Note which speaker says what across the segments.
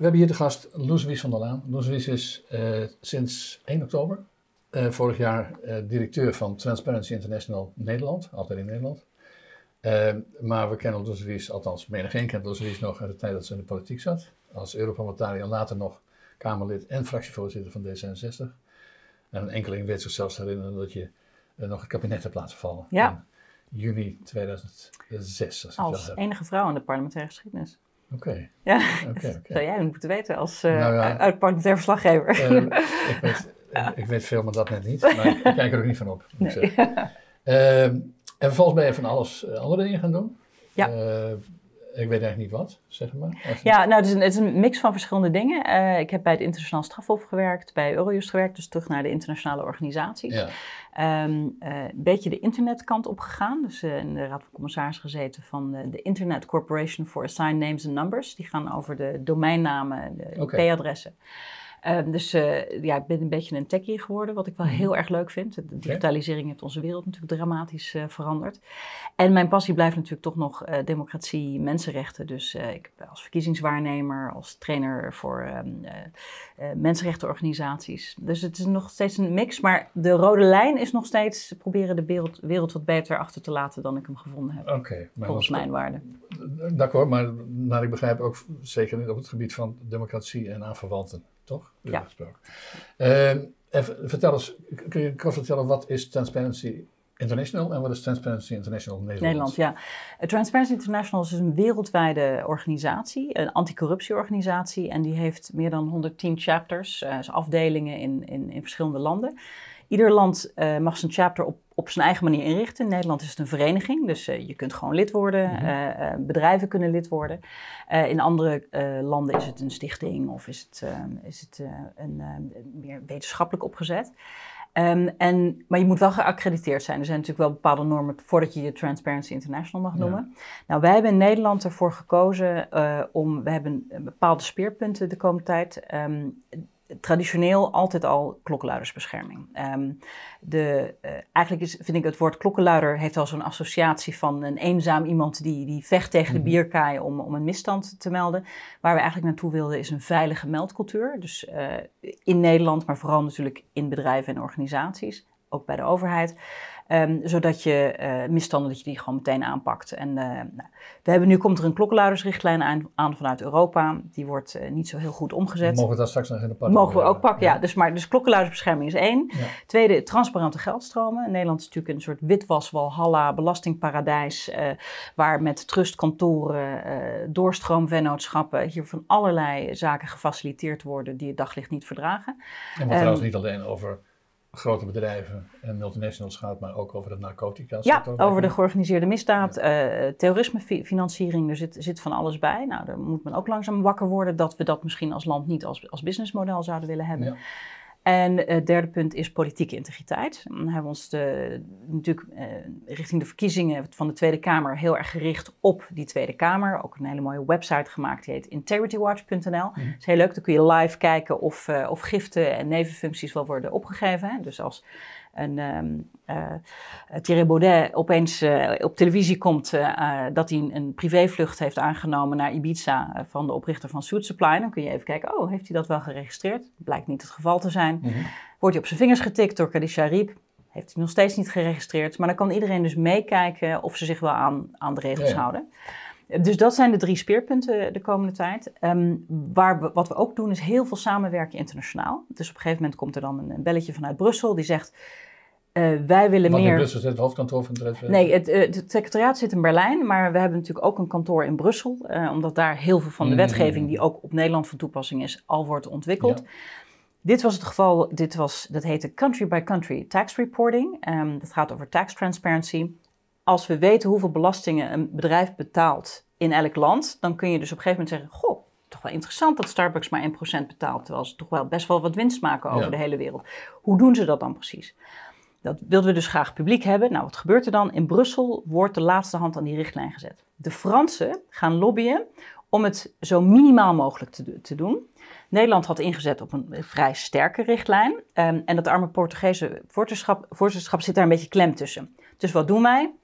Speaker 1: We hebben hier de gast Loes Wies van der Laan. Loes Wies is uh, sinds 1 oktober uh, vorig jaar uh, directeur van Transparency International Nederland, altijd in Nederland. maar we kennen Loes Wies, althans menigeen kent Loes Wies nog uit de tijd dat ze in de politiek zat. Als Europarlementariër en later nog Kamerlid en fractievoorzitter van D66. En een enkeling weet zich zelfs herinneren dat je nog het kabinet hebt laten vallen.
Speaker 2: Ja.
Speaker 1: In juni 2006. Als,
Speaker 2: als enige vrouw in de parlementaire geschiedenis.
Speaker 1: Oké.
Speaker 2: Ja,
Speaker 1: okay,
Speaker 2: dat zou jij moeten weten als uh, nou ja, verslaggever. Uh,
Speaker 1: ik, weet, ik weet veel, maar dat net niet. Maar ik kijk er ook niet van op. Nee. Ik uh, en vervolgens ben je van alles eh, andere dingen gaan doen.
Speaker 2: Ja.
Speaker 1: Ik weet eigenlijk niet wat, zeg maar.
Speaker 2: Ja, nou, het is, een, het is een mix van verschillende dingen. ik heb bij het Internationaal Strafhof gewerkt, bij Eurojust gewerkt, dus terug naar de internationale organisaties.
Speaker 1: Ja.
Speaker 2: Um, uh, een beetje de internetkant opgegaan. Dus uh, in de Raad van Commissaris gezeten van de Internet Corporation for Assigned Names and Numbers. Die gaan over de domeinnamen, de. IP-adressen. Um, dus uh, ja, ik ben een beetje een techie geworden, wat ik wel heel erg leuk vind. De digitalisering heeft onze wereld natuurlijk dramatisch uh, veranderd. En mijn passie blijft natuurlijk toch nog uh, democratie, mensenrechten. Dus ik als verkiezingswaarnemer, als trainer voor um, mensenrechtenorganisaties. Dus het is nog steeds een mix, maar de rode lijn is nog steeds proberen de wereld, wereld wat beter achter te laten dan ik hem gevonden heb.
Speaker 1: Okay,
Speaker 2: volgens mijn waarden.
Speaker 1: D'accord, maar naar ik begrijp ook zeker op het gebied van democratie en aanverwanten toch?
Speaker 2: Ja.
Speaker 1: Uh, even, vertel eens, kun je kort vertellen wat is Transparency International en wat is Transparency International Nederland?
Speaker 2: Nederland, ja. Transparency International is een wereldwijde organisatie, een anticorruptieorganisatie. En die heeft meer dan 110 chapters, uh, dus afdelingen in, in, in verschillende landen. Ieder land uh, mag zijn chapter op, op zijn eigen manier inrichten. In Nederland is het een vereniging, dus uh, je kunt gewoon lid worden. Mm -hmm. uh, bedrijven kunnen lid worden. in andere landen is het een stichting of is het, is het een, meer wetenschappelijk opgezet. Um, en, maar je moet wel geaccrediteerd zijn. Er zijn natuurlijk wel bepaalde normen voordat je je Transparency International mag noemen. Ja. Nou, wij hebben in Nederland ervoor gekozen om, we hebben bepaalde speerpunten de komende tijd. Um, traditioneel altijd al klokkenluidersbescherming. Um, de, uh, eigenlijk is, vind ik het woord klokkenluider heeft al zo'n associatie van een eenzaam iemand die, die vecht tegen de bierkaai om, om een misstand te melden. Waar we eigenlijk naartoe wilden is een veilige meldcultuur. Dus uh, in Nederland, maar vooral natuurlijk in bedrijven en organisaties, ook bij de overheid. Um, zodat je uh, misstanden, dat je die gewoon meteen aanpakt. En uh, nou, we hebben nu komt er een klokkenluidersrichtlijn aan, aan vanuit Europa. Die wordt uh, niet zo heel goed omgezet.
Speaker 1: Mogen we dat straks nog in de pakken?
Speaker 2: Mogen we ook pakken, ja. ja. Dus, maar, dus klokkenluidersbescherming is één. Ja. Tweede, transparante geldstromen. Nederland is natuurlijk een soort witwaswalhalla, belastingparadijs. waar met trustkantoren, doorstroomvennootschappen... hier van allerlei zaken gefaciliteerd worden die het daglicht niet verdragen.
Speaker 1: En wat um, trouwens niet alleen over grote bedrijven en multinationals gaat, maar ook over de narcotica
Speaker 2: Ja, over de georganiseerde misdaad, ja. uh, terrorismefinanciering, er zit, zit van alles bij. Nou, daar moet men ook langzaam wakker worden dat we dat misschien als land niet als, als businessmodel zouden willen hebben.
Speaker 1: Ja.
Speaker 2: En het derde punt is politieke integriteit. Dan hebben we ons de, natuurlijk uh, richting de verkiezingen van de Tweede Kamer heel erg gericht op die Tweede Kamer. Ook een hele mooie website gemaakt, die heet integritywatch.nl.
Speaker 1: Mhm.
Speaker 2: Dat is heel leuk, dan kun je live kijken of, uh, of giften en nevenfuncties wel worden opgegeven. Hè? Dus als een um, uh, Thierry Baudet opeens uh, op televisie komt uh, dat hij een privévlucht heeft aangenomen naar Ibiza van de oprichter van Suit Supply, dan kun je even kijken, oh, heeft hij dat wel geregistreerd? Blijkt niet het geval te zijn.
Speaker 1: Mm -hmm.
Speaker 2: Wordt hij op zijn vingers getikt door Khadija Riep? Heeft hij nog steeds niet geregistreerd. Maar dan kan iedereen dus meekijken of ze zich wel aan, aan de regels
Speaker 1: ja.
Speaker 2: houden. Dus dat zijn de drie speerpunten de komende tijd. Um, waar we, wat we ook doen is heel veel samenwerken internationaal. Dus op een gegeven moment komt er dan een, een belletje vanuit Brussel die zegt... Uh, wij willen
Speaker 1: Want
Speaker 2: meer...
Speaker 1: in Brussel zit het hoofdkantoor van het Red
Speaker 2: Nee, het, uh, het, secretariaat zit in Berlijn, maar we hebben natuurlijk ook een kantoor in Brussel. Uh, omdat daar heel veel van de
Speaker 1: Mm.
Speaker 2: wetgeving, die ook op Nederland van toepassing is, al wordt ontwikkeld.
Speaker 1: Ja.
Speaker 2: Dit was het geval, dit was, dat heette Country by Country Tax Reporting. Um, dat gaat over tax transparency. Als we weten hoeveel belastingen een bedrijf betaalt in elk land, dan kun je dus op een gegeven moment zeggen: Goh, toch wel interessant dat Starbucks maar 1% betaalt, terwijl ze toch wel best wel wat winst maken over
Speaker 1: Ja.
Speaker 2: de hele wereld. Hoe doen ze dat dan precies? Dat wilden we dus graag publiek hebben. Nou, wat gebeurt er dan? In Brussel wordt de laatste hand aan die richtlijn gezet. De Fransen gaan lobbyen om het zo minimaal mogelijk te, te doen. Nederland had ingezet op een vrij sterke richtlijn. Um, en dat arme Portugese voorzitterschap, voorzitterschap zit daar een beetje klem tussen. Dus wat doen wij?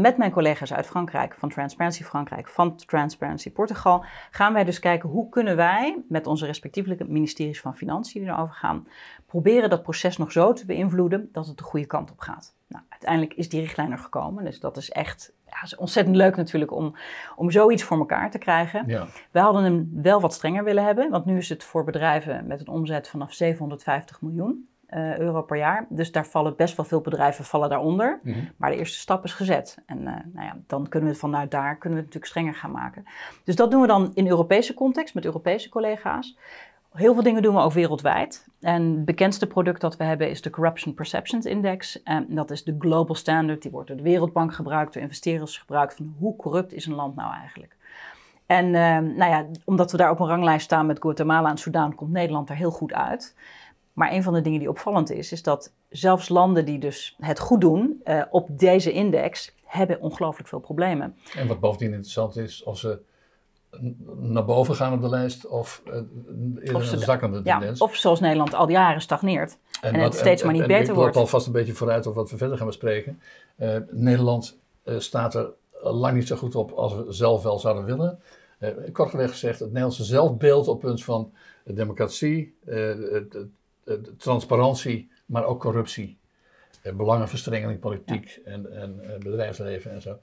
Speaker 2: Met mijn collega's uit Frankrijk, van Transparency Frankrijk, van Transparency Portugal, gaan wij dus kijken hoe kunnen wij met onze respectievelijke ministeries van Financiën die erover gaan, proberen dat proces nog zo te beïnvloeden dat het de goede kant op gaat. Nou, uiteindelijk is die richtlijn er gekomen, dus dat is echt ja, is ontzettend leuk natuurlijk om, om zoiets voor elkaar te krijgen. Ja. We hadden hem wel wat strenger willen hebben, want nu is het voor bedrijven met een omzet vanaf 750 miljoen. Uh, euro per jaar. Dus daar vallen best wel veel bedrijven vallen daaronder. Mhm. Maar de eerste stap is gezet. En uh, nou ja, dan kunnen we vanuit daar kunnen we het natuurlijk strenger gaan maken. Dus dat doen we dan in Europese context met Europese collega's. Heel veel dingen doen we ook wereldwijd. En het bekendste product dat we hebben is de Corruption Perceptions Index. En dat is de global standard. Die wordt door de Wereldbank gebruikt, door investeerders gebruikt. Van hoe corrupt is een land nou eigenlijk? En uh, nou ja, omdat we daar op een ranglijst staan met Guatemala en Soudaan, komt Nederland er heel goed uit. Maar een van de dingen die opvallend is, is dat zelfs landen die dus het goed doen uh, op deze index, hebben ongelooflijk veel problemen.
Speaker 1: En wat bovendien interessant is, als ze naar boven gaan op de lijst of uh, of een zakkende tendens.
Speaker 2: Ja, of zoals Nederland al jaren stagneert en, en het steeds maar niet en, beter wordt.
Speaker 1: Ik loop alvast een beetje vooruit op wat we verder gaan bespreken. Uh, Nederland staat er lang niet zo goed op als we zelf wel zouden willen. kortweg gezegd, het Nederlandse zelfbeeld op punt van democratie, het, eh, transparantie, maar ook corruptie. Eh, belangenverstrengeling, politiek en, en eh, bedrijfsleven en zo.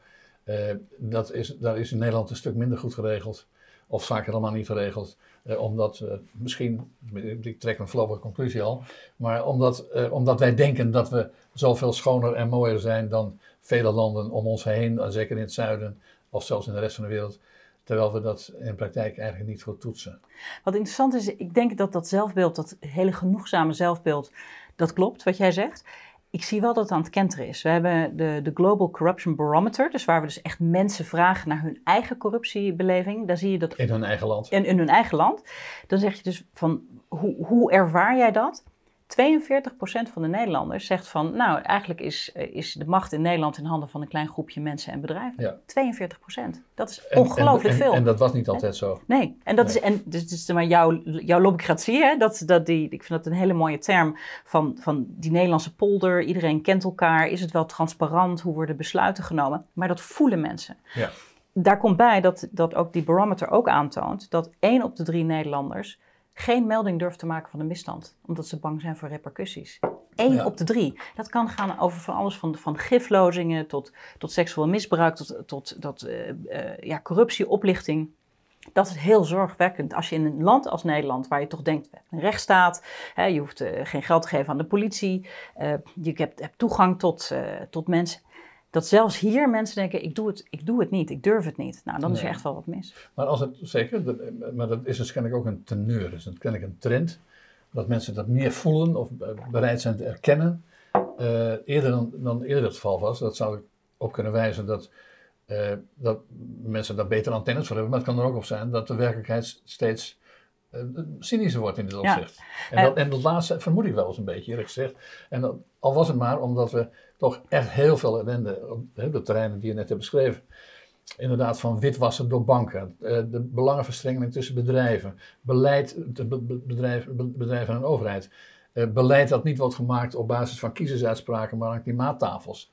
Speaker 1: dat is, daar is in Nederland een stuk minder goed geregeld. Of vaak helemaal niet geregeld. omdat misschien, ik trek een flauwe conclusie al. Maar omdat, omdat wij denken dat we zoveel schoner en mooier zijn dan vele landen om ons heen. Zeker in het zuiden of zelfs in de rest van de wereld. Terwijl we dat in praktijk eigenlijk niet goed toetsen.
Speaker 2: Wat interessant is, ik denk dat dat zelfbeeld, dat hele genoegzame zelfbeeld, dat klopt wat jij zegt. Ik zie wel dat het aan het kenteren is. We hebben de, de Global Corruption Barometer, dus waar we dus echt mensen vragen naar hun eigen corruptiebeleving. Daar zie je dat.
Speaker 1: In hun eigen land.
Speaker 2: In, in hun eigen land. Dan zeg je dus van, hoe, hoe ervaar jij dat? 42% van de Nederlanders zegt van, nou, eigenlijk is, eh, is de macht in Nederland in handen van een klein groepje mensen en bedrijven. Ja. 42%. Dat is ongelooflijk veel.
Speaker 1: En dat was niet altijd zo.
Speaker 2: Nee, en dat is, en dus, dus maar jouw, jouw lobbycratie, hè, dat, dat die, ik vind dat een hele mooie term van, van die Nederlandse polder. Iedereen kent elkaar. Is het wel transparant? Hoe worden besluiten genomen? Maar dat voelen mensen. Ja. Daar komt bij dat, dat ook die barometer ook aantoont dat één op de drie Nederlanders geen melding durft te maken van een misstand, omdat ze bang zijn voor repercussies. Eén op de drie. Dat kan gaan over van alles van, van giflozingen tot, tot seksueel misbruik, tot, tot, tot uh, uh, ja, corruptie, oplichting. Dat is heel zorgwekkend. Als je in een land als Nederland, waar je toch denkt, een rechtsstaat, hè, je hoeft uh, geen geld te geven aan de politie, je hebt, hebt toegang tot, tot mensen dat zelfs hier mensen denken, ik doe het, ik doe het niet, ik durf het niet. Nou, dan is er echt wel wat mis.
Speaker 1: Maar als het, zeker, maar dat is waarschijnlijk ook een teneur, dat is kennelijk een trend, dat mensen dat meer voelen of bereid zijn te erkennen, uh, eerder dan, dan eerder het geval was. Dat zou ik op kunnen wijzen dat, uh, dat mensen daar beter antennes voor hebben, maar het kan er ook op zijn dat de werkelijkheid steeds cynischer wordt in dit opzicht. En, dat, en dat laatste vermoed ik wel eens een beetje, eerlijk gezegd. En dat, al was het maar omdat we toch echt heel veel ellende op de terreinen die je net hebt beschreven. Inderdaad, van witwassen door banken, eh, de belangenverstrengeling tussen bedrijven, beleid, bedrijf, bedrijven en overheid. Eh, beleid dat niet wordt gemaakt op basis van kiezersuitspraken, maar aan klimaattafels.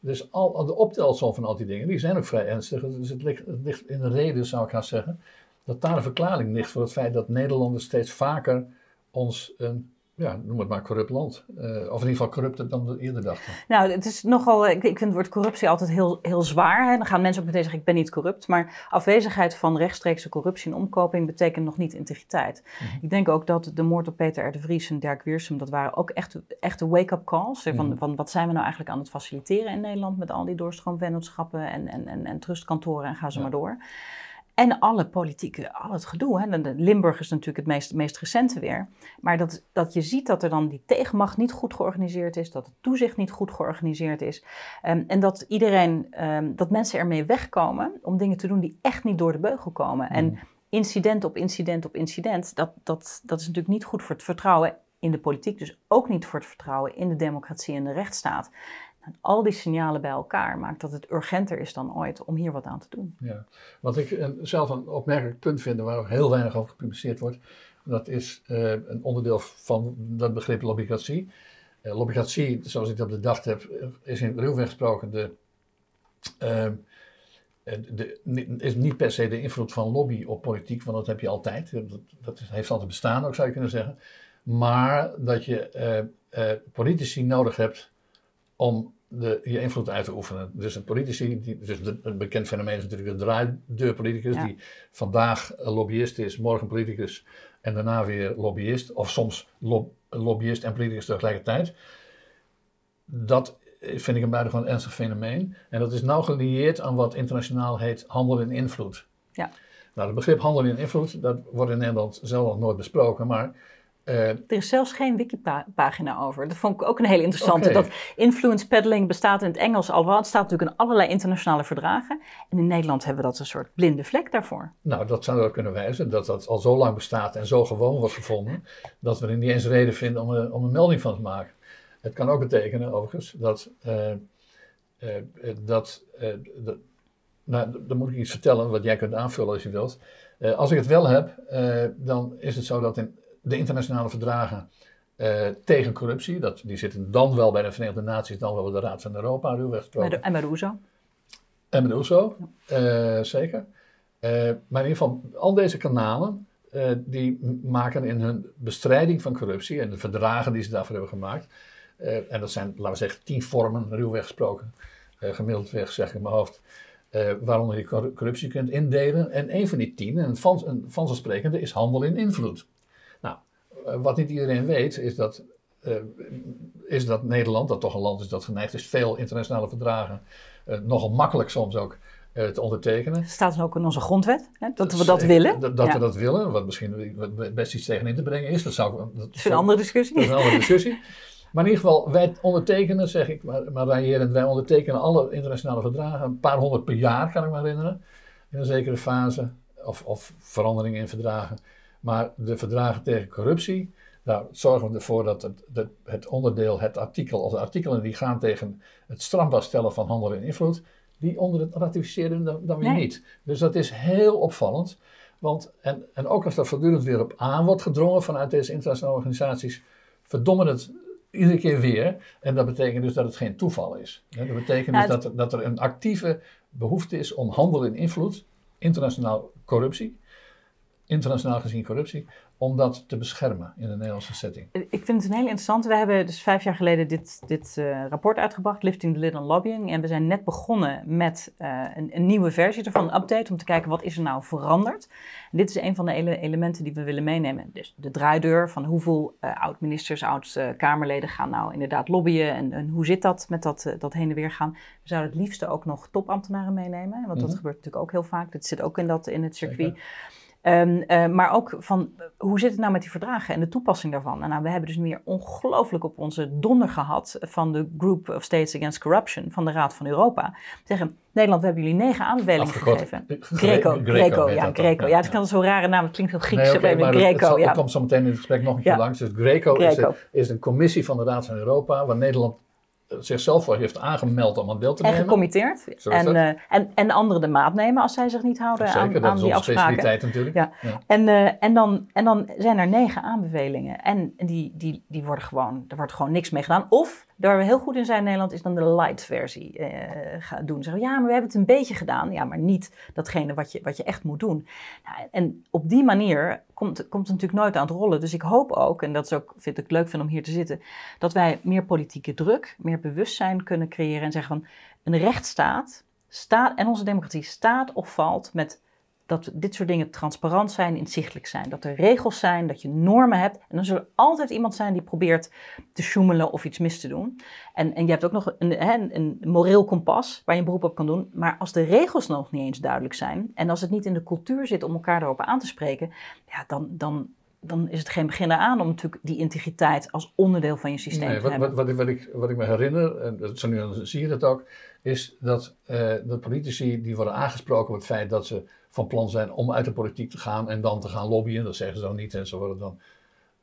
Speaker 1: Dus al, de optelsom van al die dingen, die zijn ook vrij ernstig. Dus het ligt, het ligt in de reden, zou ik gaan zeggen, dat daar een verklaring ligt voor het feit dat Nederlanders steeds vaker ons een ja, noem het maar corrupt land. Uh, of in ieder geval corrupter dan we eerder dachten.
Speaker 2: Nou, het is nogal, ik, ik vind het woord corruptie altijd heel, heel zwaar. Hè? Dan gaan mensen ook meteen zeggen, ik ben niet corrupt. Maar afwezigheid van rechtstreekse corruptie en omkoping betekent nog niet integriteit. Mhm. Ik denk ook dat de moord op Peter R. de Vries en Dirk Wiersum, dat waren ook echt, echte wake-up calls. Van, mhm. van wat zijn we nou eigenlijk aan het faciliteren in Nederland met al die doorstroomvennootschappen en, en, en, en trustkantoren en ga zo maar door. En alle politieke, al het gedoe. Hè. De Limburg is natuurlijk het meest, meest recente weer. Maar dat, dat je ziet dat er dan die tegenmacht niet goed georganiseerd is. Dat het toezicht niet goed georganiseerd is. Um, en dat iedereen, um, dat mensen ermee wegkomen om dingen te doen die echt niet door de beugel komen. En mm. incident op incident op incident, dat, dat, dat is natuurlijk niet goed voor het vertrouwen in de politiek. Dus ook niet voor het vertrouwen in de democratie en de rechtsstaat. En al die signalen bij elkaar maakt dat het urgenter is dan ooit om hier wat aan te doen.
Speaker 1: Ja, wat ik zelf een opmerkelijk punt vind, waar ook heel weinig over gepubliceerd wordt, dat is uh, een onderdeel van dat begrip lobbycratie. Uh, lobbycratie, zoals ik dat bedacht heb, is in ruwweg gesproken de, uh, de, is niet per se de invloed van lobby op politiek, want dat heb je altijd. Dat, dat heeft altijd bestaan ook, zou je kunnen zeggen. Maar dat je politici nodig hebt om de, je invloed uit te oefenen. Dus een politici, die, dus de, een bekend fenomeen is natuurlijk de draaideurpoliticus, ja. die vandaag lobbyist is, morgen politicus en daarna weer lobbyist, of soms lob, lobbyist en politicus tegelijkertijd. Dat vind ik een buitengewoon ernstig fenomeen. En dat is nauw gelieerd aan wat internationaal heet handel in invloed.
Speaker 2: Ja.
Speaker 1: Nou, het begrip handel in invloed, dat wordt in Nederland zelf nog nooit besproken, maar
Speaker 2: uh, er is zelfs geen wikipagina over. Dat vond ik ook een hele interessante. Okay. Dat influence peddling bestaat in het Engels al wel. Het staat natuurlijk in allerlei internationale verdragen. En in Nederland hebben we dat een soort blinde vlek daarvoor.
Speaker 1: Nou, dat zou wel kunnen wijzen. Dat dat al zo lang bestaat en zo gewoon wordt gevonden. Dat we er niet eens reden vinden om, een, om een melding van te maken. Het kan ook betekenen, overigens, dat. Uh, uh, dat, dat nou, dan moet ik iets vertellen wat jij kunt aanvullen als je wilt. als ik het wel heb, dan is het zo dat in de internationale verdragen uh, tegen corruptie. Dat, die zitten dan wel bij de Verenigde Naties, dan wel bij de Raad van Europa,
Speaker 2: gesproken. En de OESO.
Speaker 1: En de OESO, uh, zeker. Uh, maar in ieder geval, al deze kanalen, die maken in hun bestrijding van corruptie en de verdragen die ze daarvoor hebben gemaakt, en dat zijn, laten we zeggen, tien vormen, ruwweg gesproken, gemiddeld weg zeg ik in mijn hoofd, waaronder je corruptie kunt indelen. En een van die tien, en van, vanzelfsprekende, is handel in invloed. Eh, wat niet iedereen weet, is dat, uh, is dat Nederland, dat toch een land is dat geneigd is veel internationale verdragen, uh, nogal makkelijk soms ook te ondertekenen.
Speaker 2: Staat ook in onze grondwet, hè? dat we dat willen.
Speaker 1: Dat, dat we dat willen, wat misschien best iets tegenin te brengen is. Dat, zou,
Speaker 2: dat is een andere discussie.
Speaker 1: Dat is een andere discussie. Maar in ieder geval, wij ondertekenen, zeg ik maar, maar wij, wij ondertekenen alle internationale verdragen, een paar honderd per jaar kan ik me herinneren, in een zekere fase, of, of veranderingen in verdragen. Maar de verdragen tegen corruptie, daar zorgen we ervoor dat het, het onderdeel, het artikel, of de artikelen die gaan tegen het strafbaar stellen van handel en invloed, die onder het ratificeren dan, dan weer niet. Dus dat is heel opvallend. Want, en, en ook als daar voortdurend weer op aan wordt gedrongen vanuit deze internationale organisaties, verdommen het iedere keer weer. En dat betekent dus dat het geen toeval is. Dat betekent dus dat er, dat er een actieve behoefte is om handel in invloed, internationaal corruptie, internationaal gezien corruptie, om dat te beschermen in de Nederlandse setting.
Speaker 2: Ik vind het een heel interessant. We hebben dus vijf jaar geleden dit, dit uh, rapport uitgebracht, Lifting the Lid on Lobbying. En we zijn net begonnen met uh, een, een, nieuwe versie ervan, een update, om te kijken wat is er nou veranderd. En dit is een van de ele elementen die we willen meenemen. Dus de draaideur van hoeveel uh, oud-ministers, oud-Kamerleden gaan nou inderdaad lobbyen en, en, hoe zit dat met dat, dat heen en weer gaan. We zouden het liefste ook nog topambtenaren meenemen, want dat mm-hmm. gebeurt natuurlijk ook heel vaak. Dat zit ook in, dat, in het circuit. Zeker. Um, uh, maar ook van hoe zit het nou met die verdragen en de toepassing daarvan? Nou, we hebben dus nu weer ongelooflijk op onze donder gehad van de Group of States Against Corruption van de Raad van Europa. Zeggen, Nederland, we hebben jullie negen aanbevelingen gegeven. Greco, Greco, ja, Greco. Ja, het is zo'n rare naam, het klinkt heel Grieks. Nee, okay,
Speaker 1: maar Greco, het, ja. komt zo meteen in het gesprek nog een keer ja. langs. Dus Greco, Greco. Is, is, een commissie van de Raad van Europa, waar Nederland zichzelf voor heeft aangemeld om aan deel te nemen.
Speaker 2: En gecommitteerd. En, uh, en, en anderen de maat nemen als zij zich niet houden Zeker, aan, aan die afspraken.
Speaker 1: natuurlijk.
Speaker 2: Ja. ja. En, uh, en, dan, en dan zijn er negen aanbevelingen. En die, die, die worden gewoon, er wordt gewoon niks mee gedaan. Of, waar we heel goed in zijn in Nederland, is dan de light versie uh, gaan doen. Zeggen ja, maar we hebben het een beetje gedaan. Ja, maar niet datgene wat je, wat je echt moet doen. Nou, en op die manier komt, komt het natuurlijk nooit aan het rollen. Dus ik hoop ook, en dat is ook, vind ik leuk vind om hier te zitten, dat wij meer politieke druk, meer bewustzijn kunnen creëren en zeggen van een rechtsstaat staat, en onze democratie staat of valt met dat dit soort dingen transparant zijn, inzichtelijk zijn. Dat er regels zijn, dat je normen hebt. En dan zal er altijd iemand zijn die probeert te sjoemelen of iets mis te doen. En, en je hebt ook nog een, een, een moreel kompas waar je een beroep op kan doen. Maar als de regels nog niet eens duidelijk zijn en als het niet in de cultuur zit om elkaar daarop aan te spreken, ja, dan, dan, dan is het geen begin aan om natuurlijk die integriteit als onderdeel van je systeem nee, te
Speaker 1: wat,
Speaker 2: hebben.
Speaker 1: Wat, wat, wat, ik, wat ik me herinner, en dat, zo nu zie je dat ook, is dat uh, de politici die worden aangesproken op het feit dat ze van plan zijn om uit de politiek te gaan en dan te gaan lobbyen. Dat zeggen ze dan niet en ze worden dan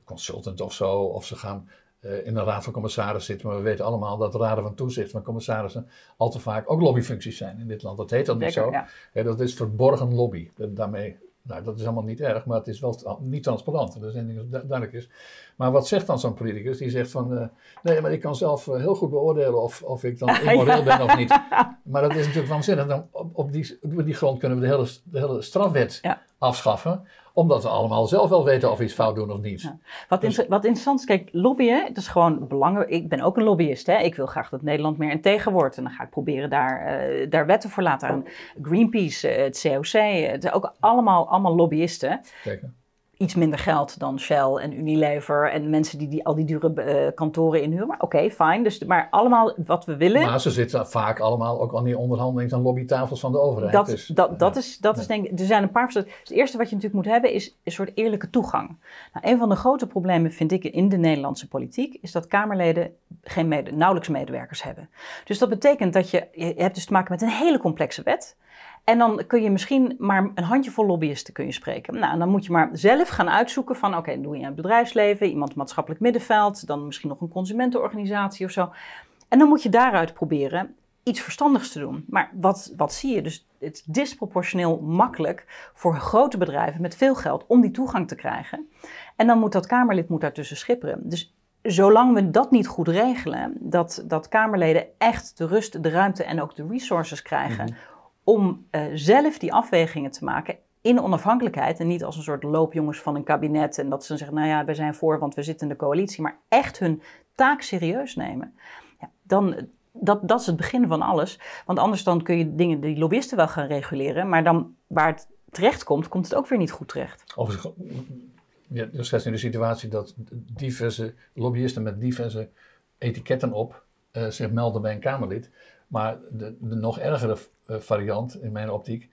Speaker 1: consultant of zo, of ze gaan uh, in een raad van commissarissen zitten. Maar we weten allemaal dat de raden van toezicht van commissarissen al te vaak ook lobbyfuncties zijn in dit land. Dat heet dan niet zo. Ja. dat is verborgen lobby. Daarmee, nou, dat is allemaal niet erg, maar het is wel niet transparant. Dat is één ding dat duidelijk is. Maar wat zegt dan zo'n politicus? Die zegt van, uh, nee, maar ik kan zelf uh, heel goed beoordelen of, of ik dan immoreel ben of niet. Maar dat is natuurlijk waanzinnig. Dan op, op, die, op die grond kunnen we de hele, de hele strafwet ja. afschaffen omdat we allemaal zelf wel weten of we iets fout doen of niet. Ja.
Speaker 2: Wat, dus, wat interessant is, kijk, lobbyen, dat is gewoon belangrijk. Ik ben ook een lobbyist. Hè? Ik wil graag dat Nederland meer tegen wordt. En dan ga ik proberen daar, uh, daar wetten voor laten aan. Greenpeace, het COC, het ook allemaal, allemaal lobbyisten. Zeker iets minder geld dan Shell en Unilever en mensen die, die al die dure uh, kantoren inhuren. Maar oké, fijn. Dus, maar allemaal wat we willen.
Speaker 1: Maar ze zitten vaak allemaal ook aan die onderhandelings- en lobbytafels van de overheid.
Speaker 2: Dat,
Speaker 1: dus,
Speaker 2: dat, dat, is, dat is denk ik, er zijn een paar verschillen. Het eerste wat je natuurlijk moet hebben is een soort eerlijke toegang. Nou, een van de grote problemen vind ik in de Nederlandse politiek is dat Kamerleden geen mede, nauwelijks medewerkers hebben. Dus dat betekent dat je, je hebt dus te maken met een hele complexe wet. En dan kun je misschien maar een handjevol lobbyisten kun je spreken. Nou, dan moet je maar zelf gaan uitzoeken van, oké, doe je in het bedrijfsleven, iemand maatschappelijk middenveld, dan misschien nog een consumentenorganisatie of zo. En dan moet je daaruit proberen iets verstandigs te doen. Maar wat, wat zie je? Dus het is disproportioneel makkelijk voor grote bedrijven met veel geld om die toegang te krijgen. En dan moet dat Kamerlid moet daartussen schipperen. Dus zolang we dat niet goed regelen, dat, dat Kamerleden echt de rust, de ruimte en ook de resources krijgen mhm om uh, zelf die afwegingen te maken in onafhankelijkheid en niet als een soort loopjongens van een kabinet en dat ze zeggen, nou ja, wij zijn voor, want we zitten in de coalitie, maar echt hun taak serieus nemen. Ja, dan, dat, dat is het begin van alles, want anders dan kun je dingen, die lobbyisten wel gaan reguleren, maar dan waar het terecht komt, komt het ook weer niet goed terecht.
Speaker 1: Of ja, dus nu de situatie dat diverse lobbyisten met diverse etiketten op uh, zich melden bij een Kamerlid. Maar de, de nog ergere eh, variant in mijn optiek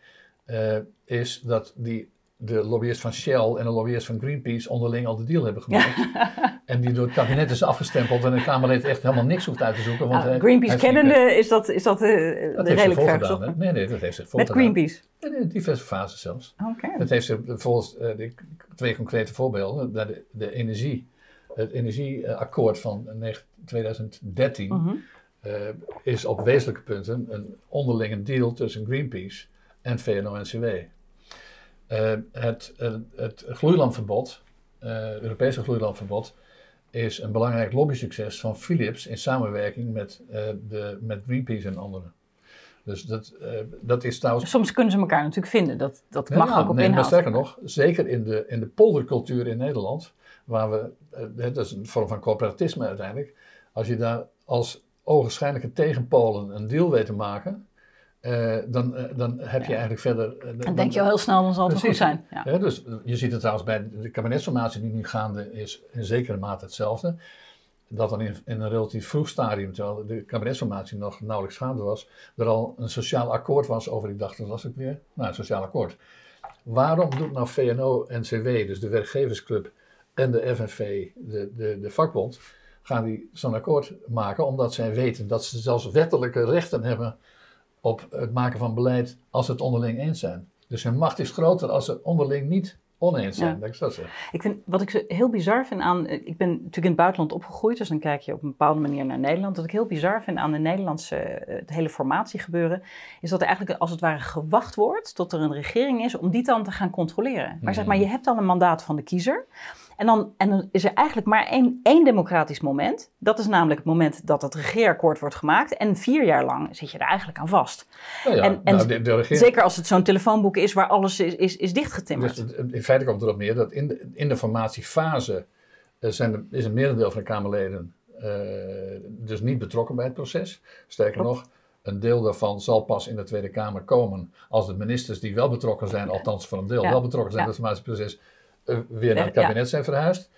Speaker 1: uh, is dat die, de lobbyist van Shell en de lobbyist van Greenpeace onderling al de deal hebben gemaakt. En die door het kabinet is afgestempeld en de Kamerlid echt helemaal niks hoeft uit te zoeken. Want
Speaker 2: nou, Greenpeace kennende is dat, is dat, uh, dat redelijk ver
Speaker 1: Nee, nee, dat heeft zich
Speaker 2: Met Greenpeace?
Speaker 1: In diverse fases zelfs. Okay. Dat heeft zich volgens twee concrete voorbeelden. De, de energie, het energieakkoord van 2013. Mm -hmm. Uh, is op wezenlijke punten een onderlinge deal tussen Greenpeace en VNO-NCW. Eh, het, uh, het gloeilampverbod, het Europese gloeilampverbod, is een belangrijk lobbysucces van Philips in samenwerking met, de, met Greenpeace en anderen. Dus dat, dat is trouwens...
Speaker 2: Soms kunnen ze elkaar natuurlijk vinden, dat, dat mag ja, ook op nee, inhoud.
Speaker 1: Maar sterker nog, zeker in de, in de poldercultuur in Nederland, waar we, dat is een vorm van corporatisme uiteindelijk, als je daar als ogenschijnlijke tegenpolen een deal weten maken, uh, dan, uh, dan heb je eigenlijk verder.
Speaker 2: Uh, dan, denk je al heel snel, dan zal het goed zijn.
Speaker 1: Ja. dus je ziet het trouwens bij de kabinetsformatie die nu gaande is, in zekere mate hetzelfde. Dat dan in, in een relatief vroeg stadium, terwijl de kabinetsformatie nog nauwelijks gaande was, er al een sociaal akkoord was over, ik dacht, dat was ik weer, nou, een sociaal akkoord. Waarom doet nou VNO-NCW, dus de werkgeversclub en de FNV, de, de, de vakbond, gaan die zo'n akkoord maken, omdat zij weten dat ze zelfs wettelijke rechten hebben op het maken van beleid als ze het onderling eens zijn. Dus hun macht is groter als ze onderling niet oneens zijn, ja. dat ik zo zeg.
Speaker 2: Ik vind, wat ik heel bizar vind aan, ik ben natuurlijk in het buitenland opgegroeid, dus dan kijk je op een bepaalde manier naar Nederland. Wat ik heel bizar vind aan de Nederlandse, het hele formatiegebeuren, is dat er eigenlijk als het ware gewacht wordt tot er een regering is om die dan te gaan controleren. Maar zeg maar, mhm. je hebt al een mandaat van de kiezer. En dan, en dan is er eigenlijk maar één, één democratisch moment. Dat is namelijk het moment dat het regeerakkoord wordt gemaakt. En vier jaar lang zit je er eigenlijk aan vast. Nou ja, en, en nou, de, de zeker als het zo'n telefoonboek is waar alles is, is, is dichtgetimmerd.
Speaker 1: Dus in feite komt erop neer dat in de, in de formatiefase uh, zijn is een merendeel van de Kamerleden uh, dus niet betrokken bij het proces. Sterker nog, een deel daarvan zal pas in de Tweede Kamer komen als de ministers die wel betrokken zijn, althans voor een deel wel betrokken zijn in het formatieproces, eh, weer naar het kabinet zijn verhuisd.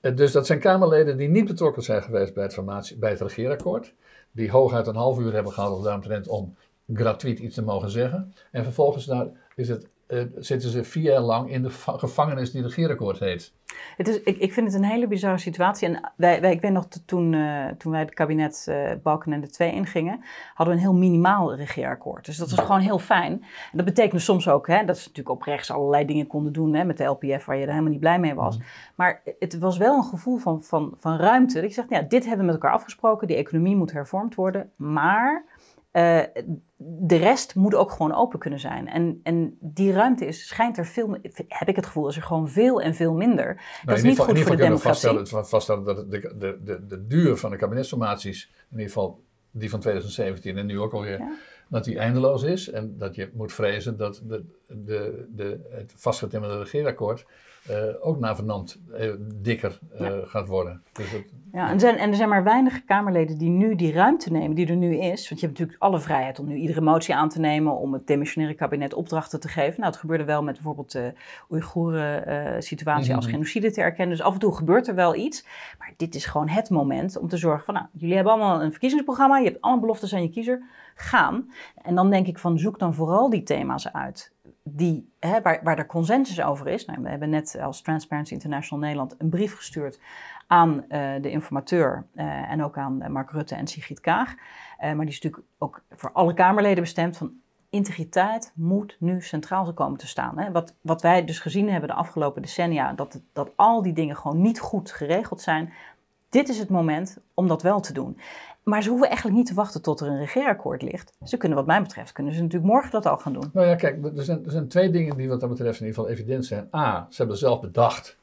Speaker 1: Eh, dus dat zijn Kamerleden die niet betrokken zijn geweest bij het, formatie, bij het regeerakkoord. Die hooguit een half uur hebben gehad daaromtrent om gratuit iets te mogen zeggen. En vervolgens daar is het uh, zitten ze vier jaar lang in de gevangenis die regeerakkoord heet.
Speaker 2: Het is, ik, ik vind het een hele bizarre situatie. En wij, wij ik weet nog, toen, uh, toen wij het kabinet uh, Balken en de Twee ingingen, hadden we een heel minimaal regeerakkoord. Dus dat was gewoon heel fijn. En dat betekende soms ook hè, dat ze natuurlijk op rechts allerlei dingen konden doen hè, met de LPF, waar je er helemaal niet blij mee was. Mhm. Maar het was wel een gevoel van, van, van ruimte. Dat je zegt, ja, dit hebben we met elkaar afgesproken, die economie moet hervormd worden, maar Uh, de rest moet ook gewoon open kunnen zijn. En, en die ruimte is, schijnt er veel, heb ik het gevoel, is er gewoon veel en veel minder. Nou, dat is niet goed voor de democratie.
Speaker 1: Vaststellen, vaststellen dat de, de, de, de duur van de kabinetsformaties, in ieder geval die van 2017 en nu ook alweer, ja. dat die eindeloos is. En dat je moet vrezen dat de, de, de, het vastgetimmerde regeerakkoord ook navenant uh, dikker uh, gaat worden.
Speaker 2: Dus ja, en, zijn, en er zijn maar weinig Kamerleden die nu die ruimte nemen die er nu is. Want je hebt natuurlijk alle vrijheid om nu iedere motie aan te nemen om het demissionaire kabinet opdrachten te geven. Nou, het gebeurde wel met bijvoorbeeld de Oeigoeren-situatie mm -hmm. als genocide te erkennen. Dus af en toe gebeurt er wel iets. Maar dit is gewoon het moment om te zorgen van, nou, jullie hebben allemaal een verkiezingsprogramma, je hebt allemaal beloftes aan je kiezer, gaan. En dan denk ik van, zoek dan vooral die thema's uit die, hè, waar, waar er consensus over is. Nou, we hebben net als Transparency International Nederland een brief gestuurd aan uh, de informateur uh, en ook aan uh, Mark Rutte en Sigrid Kaag. maar die is natuurlijk ook voor alle Kamerleden bestemd van integriteit moet nu centraal komen te staan. Hè? Wat, wat wij dus gezien hebben de afgelopen decennia, dat, dat al die dingen gewoon niet goed geregeld zijn. Dit is het moment om dat wel te doen. Maar ze hoeven eigenlijk niet te wachten tot er een regeerakkoord ligt. Ze kunnen, wat mij betreft, kunnen ze natuurlijk morgen dat al gaan doen.
Speaker 1: Nou ja, kijk, er zijn, er zijn twee dingen die wat dat betreft in ieder geval evident zijn. A, ze hebben zelf bedacht,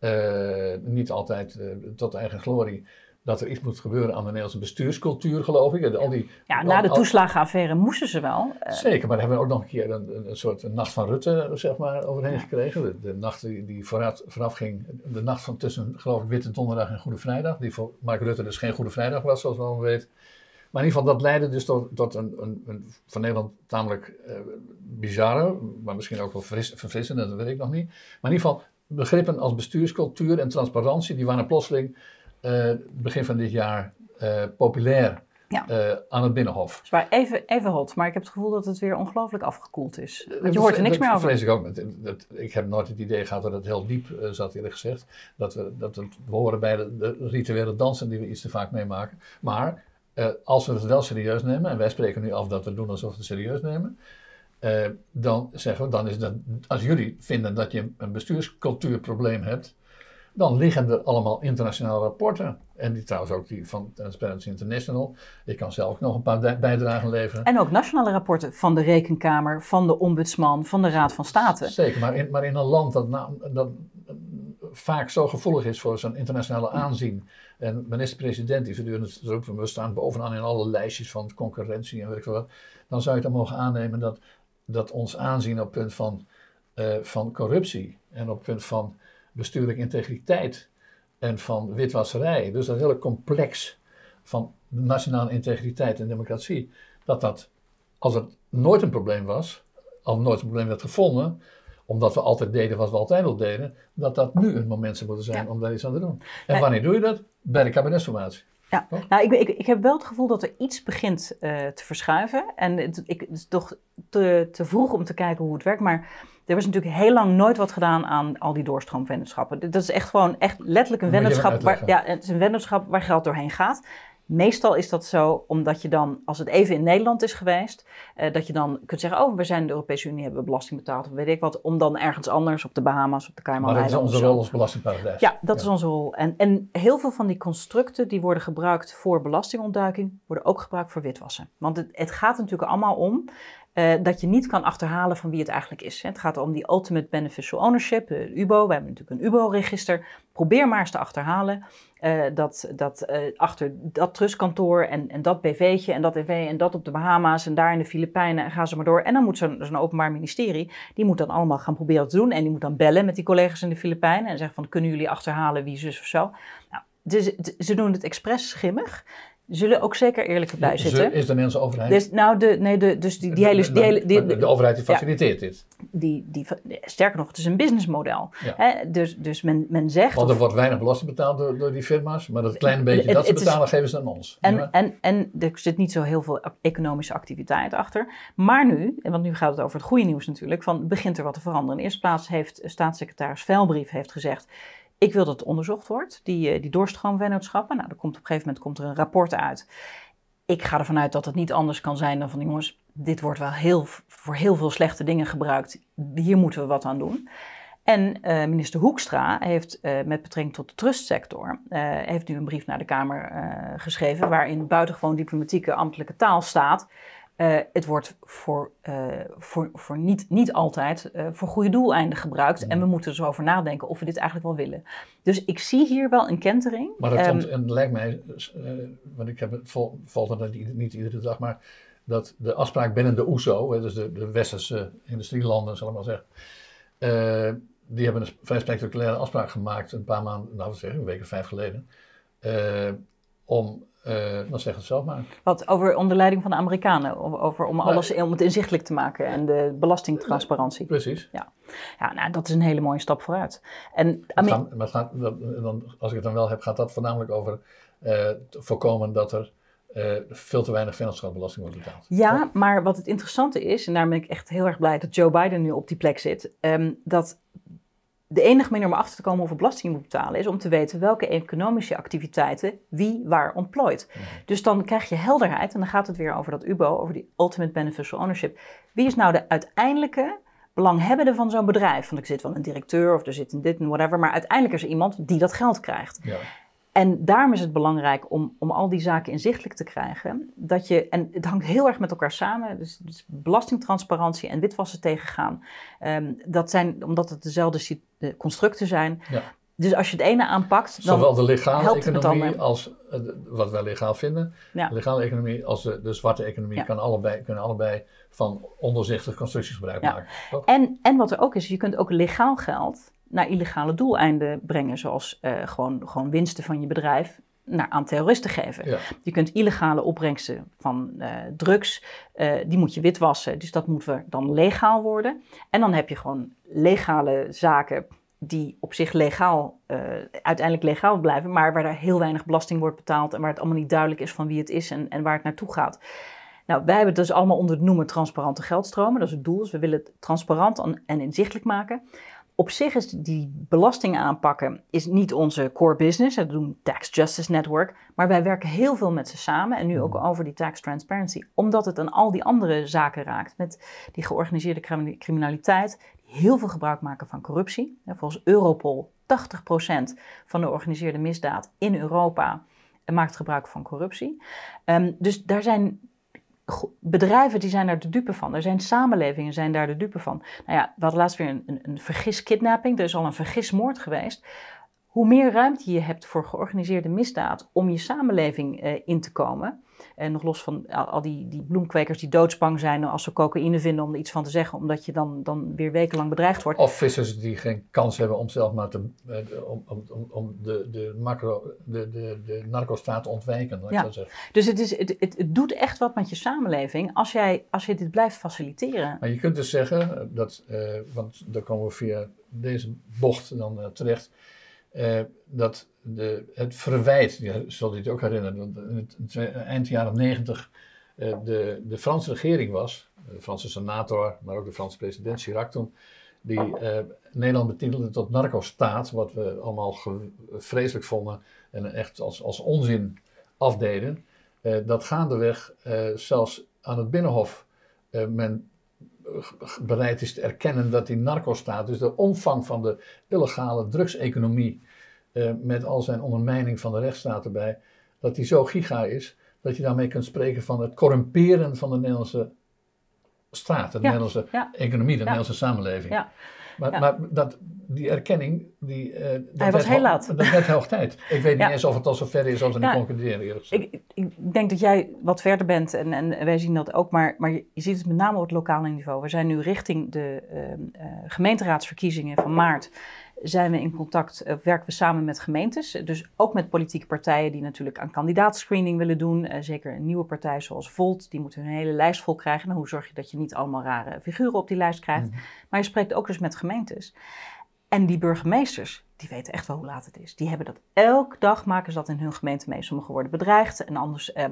Speaker 1: uh, niet altijd uh, tot eigen glorie, dat er iets moet gebeuren aan de Nederlandse bestuurscultuur, geloof ik. Al die,
Speaker 2: ja, na de toeslagenaffaire moesten ze wel.
Speaker 1: Uh, zeker, maar daar hebben we ook nog een keer een, een soort een nacht van Rutte zeg maar, overheen gekregen. De, de, nacht die, die vooruit, vooraf ging, de nacht van tussen, geloof ik, Witte Donderdag en Goede Vrijdag. Die voor Mark Rutte dus geen Goede Vrijdag was, zoals we allemaal weten. Maar in ieder geval, dat leidde dus tot, tot een, een, een, van Nederland tamelijk uh, bizarre, maar misschien ook wel fris, verfrissende, dat weet ik nog niet. Maar in ieder geval, begrippen als bestuurscultuur en transparantie, die waren plotseling begin van dit jaar uh, populair ja. uh, aan het Binnenhof.
Speaker 2: Zwaar even, even hot, maar ik heb het gevoel dat het weer ongelooflijk afgekoeld is. Want je hoort er niks meer over.
Speaker 1: Dat vrees ik ook. Dat, ik heb nooit het idee gehad dat het heel diep zat, eerlijk gezegd. Dat we, dat we, we horen bij de, de, rituele dansen die we iets te vaak meemaken. Maar als we het wel serieus nemen, en wij spreken nu af dat we doen alsof we het serieus nemen. dan zeggen we, dan is dat, als jullie vinden dat je een bestuurscultuurprobleem hebt, dan liggen er allemaal internationale rapporten. En die trouwens ook die van Transparency International. Ik kan zelf nog een paar bijdragen leveren.
Speaker 2: En ook nationale rapporten van de Rekenkamer, van de Ombudsman, van de Raad van State.
Speaker 1: Zeker, maar in, maar in een land dat, dat vaak zo gevoelig is voor zijn internationale aanzien. En minister-president die voortdurend roept, we staan bovenaan in alle lijstjes van concurrentie en weet ik wat. Dan zou je dan mogen aannemen dat, dat ons aanzien op punt van, uh, van corruptie en op punt van bestuurlijke integriteit en van witwasserij. Dus dat hele complex van nationale integriteit en democratie, dat dat, als het nooit een probleem was, al nooit een probleem werd gevonden, omdat we altijd deden wat we altijd al deden, dat dat nu een moment zou moeten zijn om daar iets aan te doen. En wanneer doe je dat? Bij de kabinetsformatie.
Speaker 2: Ja, nou, ik, ik, ik, heb wel het gevoel dat er iets begint uh, te verschuiven. En het, ik, het is toch te, te vroeg om te kijken hoe het werkt. Maar er was natuurlijk heel lang nooit wat gedaan aan al die doorstroomwennenschappen. Dat is echt gewoon echt letterlijk een vennootschap waar, ja, het is een vennootschap waar geld doorheen gaat. Meestal is dat zo omdat je dan, als het even in Nederland is geweest, eh, dat je dan kunt zeggen, oh, we zijn de Europese Unie, hebben belasting betaald of weet ik wat, om dan ergens anders op de Bahama's, op de Cayman-eilanden.
Speaker 1: Maar dat is onze rol als belastingparadijs.
Speaker 2: Ja, dat is onze rol. En, en heel veel van die constructen die worden gebruikt voor belastingontduiking, worden ook gebruikt voor witwassen. Want het, het gaat natuurlijk allemaal om uh, dat je niet kan achterhalen van wie het eigenlijk is. Het gaat om die Ultimate Beneficial Ownership, de UBO. We hebben natuurlijk een UBO-register. Probeer maar eens te achterhalen uh, dat, dat uh, achter dat trustkantoor en, en dat BV'tje en dat EV en dat op de Bahama's en daar in de Filipijnen en ga ze maar door. En dan moet zo'n zo openbaar ministerie, die moet dan allemaal gaan proberen te doen. En die moet dan bellen met die collega's in de Filipijnen en zeggen van kunnen jullie achterhalen wie zus of zo. Nou, dus, ze doen het expres schimmig zullen ook zeker eerlijk bij zitten.
Speaker 1: Is de Nederlandse overheid?
Speaker 2: Dus, nou, de, nee, de, dus die, die hele... Die hele
Speaker 1: die, de, overheid die faciliteert dit?
Speaker 2: Die, die, sterker nog, het is een businessmodel. Ja. Hè? Dus, dus men, men zegt...
Speaker 1: Want er wordt weinig belasting betaald door, door die firma's, maar dat kleine beetje het, dat ze betalen geven ze aan ons.
Speaker 2: En, en, en er zit niet zo heel veel economische activiteit achter. Maar nu, want nu gaat het over het goede nieuws natuurlijk, van begint er wat te veranderen. In de eerste plaats heeft staatssecretaris Velbrief heeft gezegd ik wil dat het onderzocht wordt, die, eh, die doorstroomvennootschappen. Nou, er komt op een gegeven moment komt er een rapport uit. Ik ga ervan uit dat het niet anders kan zijn dan van jongens, dit wordt wel heel, voor heel veel slechte dingen gebruikt. Hier moeten we wat aan doen. En uh, minister Hoekstra heeft uh, met betrekking tot de trustsector, heeft nu een brief naar de Kamer geschreven waarin buitengewoon diplomatieke ambtelijke taal staat. Het wordt voor, voor, voor niet, niet altijd voor goede doeleinden gebruikt. En we moeten er zo over nadenken of we dit eigenlijk wel willen. Dus ik zie hier wel een kentering.
Speaker 1: Maar dat komt, en lijkt mij, want ik heb het vol, valt niet iedere dag, maar dat de afspraak binnen de OESO, dus de, de westerse industrielanden, zal ik maar zeggen die hebben een vrij spectaculaire afspraak gemaakt, een paar maanden, nou zeggen, een week of vijf geleden, om, uh, dan zeg het zelf maar.
Speaker 2: Wat, over onder leiding van de Amerikanen, over, om alles om het inzichtelijk te maken en de belastingtransparantie.
Speaker 1: precies.
Speaker 2: Ja, ja nou, dat is een hele mooie stap vooruit.
Speaker 1: En, maar dan, als ik het dan wel heb, gaat dat voornamelijk over voorkomen dat er uh, veel te weinig vennootschapsbelasting wordt betaald.
Speaker 2: Ja, maar wat het interessante is, en daar ben ik echt heel erg blij dat Joe Biden nu op die plek zit, um, dat de enige manier om achter te komen of belasting moet betalen is om te weten welke economische activiteiten wie waar ontplooit. Mhm. Dus dan krijg je helderheid en dan gaat het weer over dat UBO, over die Ultimate Beneficial Ownership. Wie is nou de uiteindelijke belanghebbende van zo'n bedrijf? Want ik zit wel een directeur of er zit een dit en whatever, maar uiteindelijk is er iemand die dat geld krijgt. Ja. En daarom is het belangrijk om, om al die zaken inzichtelijk te krijgen. Dat je, en het hangt heel erg met elkaar samen. Dus, dus belastingtransparantie en witwassen tegengaan. Um, dat zijn, omdat het dezelfde constructen zijn. Ja. Dus als je het ene aanpakt,
Speaker 1: dan Zowel de legale economie als uh, wat wij legaal vinden. De legale economie als de, de zwarte economie kan allebei, kunnen allebei van onderzichtige constructies gebruik maken.
Speaker 2: En, en wat er ook is, je kunt ook legaal geld naar illegale doeleinden brengen, zoals uh, gewoon, gewoon winsten van je bedrijf naar, aan terroristen geven. Je kunt illegale opbrengsten van uh, drugs, uh, die moet je witwassen, dus dat moet dan legaal worden. En dan heb je gewoon legale zaken die op zich legaal, uiteindelijk legaal blijven, maar waar er heel weinig belasting wordt betaald en waar het allemaal niet duidelijk is van wie het is en, en waar het naartoe gaat. Nou, wij hebben het dus allemaal onder het noemen transparante geldstromen. Dat is het doel. Dus we willen het transparant en inzichtelijk maken op zich is die belasting aanpakken is niet onze core business. Dat doen Tax Justice Network. Maar wij werken heel veel met ze samen. En nu ook mm. over die tax transparency. Omdat het aan al die andere zaken raakt. Met die georganiseerde criminaliteit. Die heel veel gebruik maken van corruptie. Volgens Europol 80% van de georganiseerde misdaad in Europa maakt gebruik van corruptie. Um, dus daar zijn bedrijven die zijn daar de dupe van. Er zijn samenlevingen zijn daar de dupe van. Nou ja, we hadden laatst weer een, een, een. Er is al een vergismoord geweest hoe meer ruimte je hebt voor georganiseerde misdaad om je samenleving uh, in te komen. En nog los van al, die, die bloemkwekers die doodsbang zijn als ze cocaïne vinden om er iets van te zeggen, omdat je dan, dan weer wekenlang bedreigd wordt.
Speaker 1: Of vissers die geen kans hebben om zelf maar te, uh, om, om, om de, de, macro, de, de, de narcostaat te ontwijken. Ja.
Speaker 2: Dus het, is, het, het, het, doet echt wat met je samenleving als, jij, als je dit blijft faciliteren.
Speaker 1: Maar je kunt dus zeggen, dat, uh, want daar komen we via deze bocht dan terecht uh, dat de, het verwijt, je zal het ook herinneren, dat eind jaren negentig uh, de, de Franse regering was, de Franse senator, maar ook de Franse president Chirac toen, die uh, Nederland betitelde tot narco-staat, wat we allemaal vreselijk vonden en echt als, als onzin afdeden. dat gaandeweg zelfs aan het Binnenhof men bereid is te erkennen dat die narco-staat, dus de omvang van de illegale drugseconomie, uh, met al zijn ondermijning van de rechtsstaat erbij, dat die zo giga is, dat je daarmee kunt spreken van het corrumperen van de Nederlandse staat, de Nederlandse economie, de Nederlandse samenleving. Ja. Maar, maar dat, die erkenning, die, uh, dat
Speaker 2: Hij was heel laat.
Speaker 1: Dat werd hoog tijd. Ik weet niet eens of het al zo ver is als we ja. concluderen.
Speaker 2: Ik, ik denk dat jij wat verder bent en, en wij zien dat ook, maar, maar je, ziet het met name op het lokale niveau. We zijn nu richting de uh, gemeenteraadsverkiezingen van maart zijn we in contact, uh, werken we samen met gemeentes. Dus ook met politieke partijen die natuurlijk aan kandidaatscreening willen doen. Uh, zeker een nieuwe partij zoals Volt, die moeten hun hele lijst vol krijgen. Nou, hoe zorg je dat je niet allemaal rare figuren op die lijst krijgt? Mhm. Maar je spreekt ook dus met gemeentes. En die burgemeesters, die weten echt wel hoe laat het is. Die hebben dat elke dag, maken ze dat in hun gemeente mee. Sommigen worden bedreigd. En anders, eh,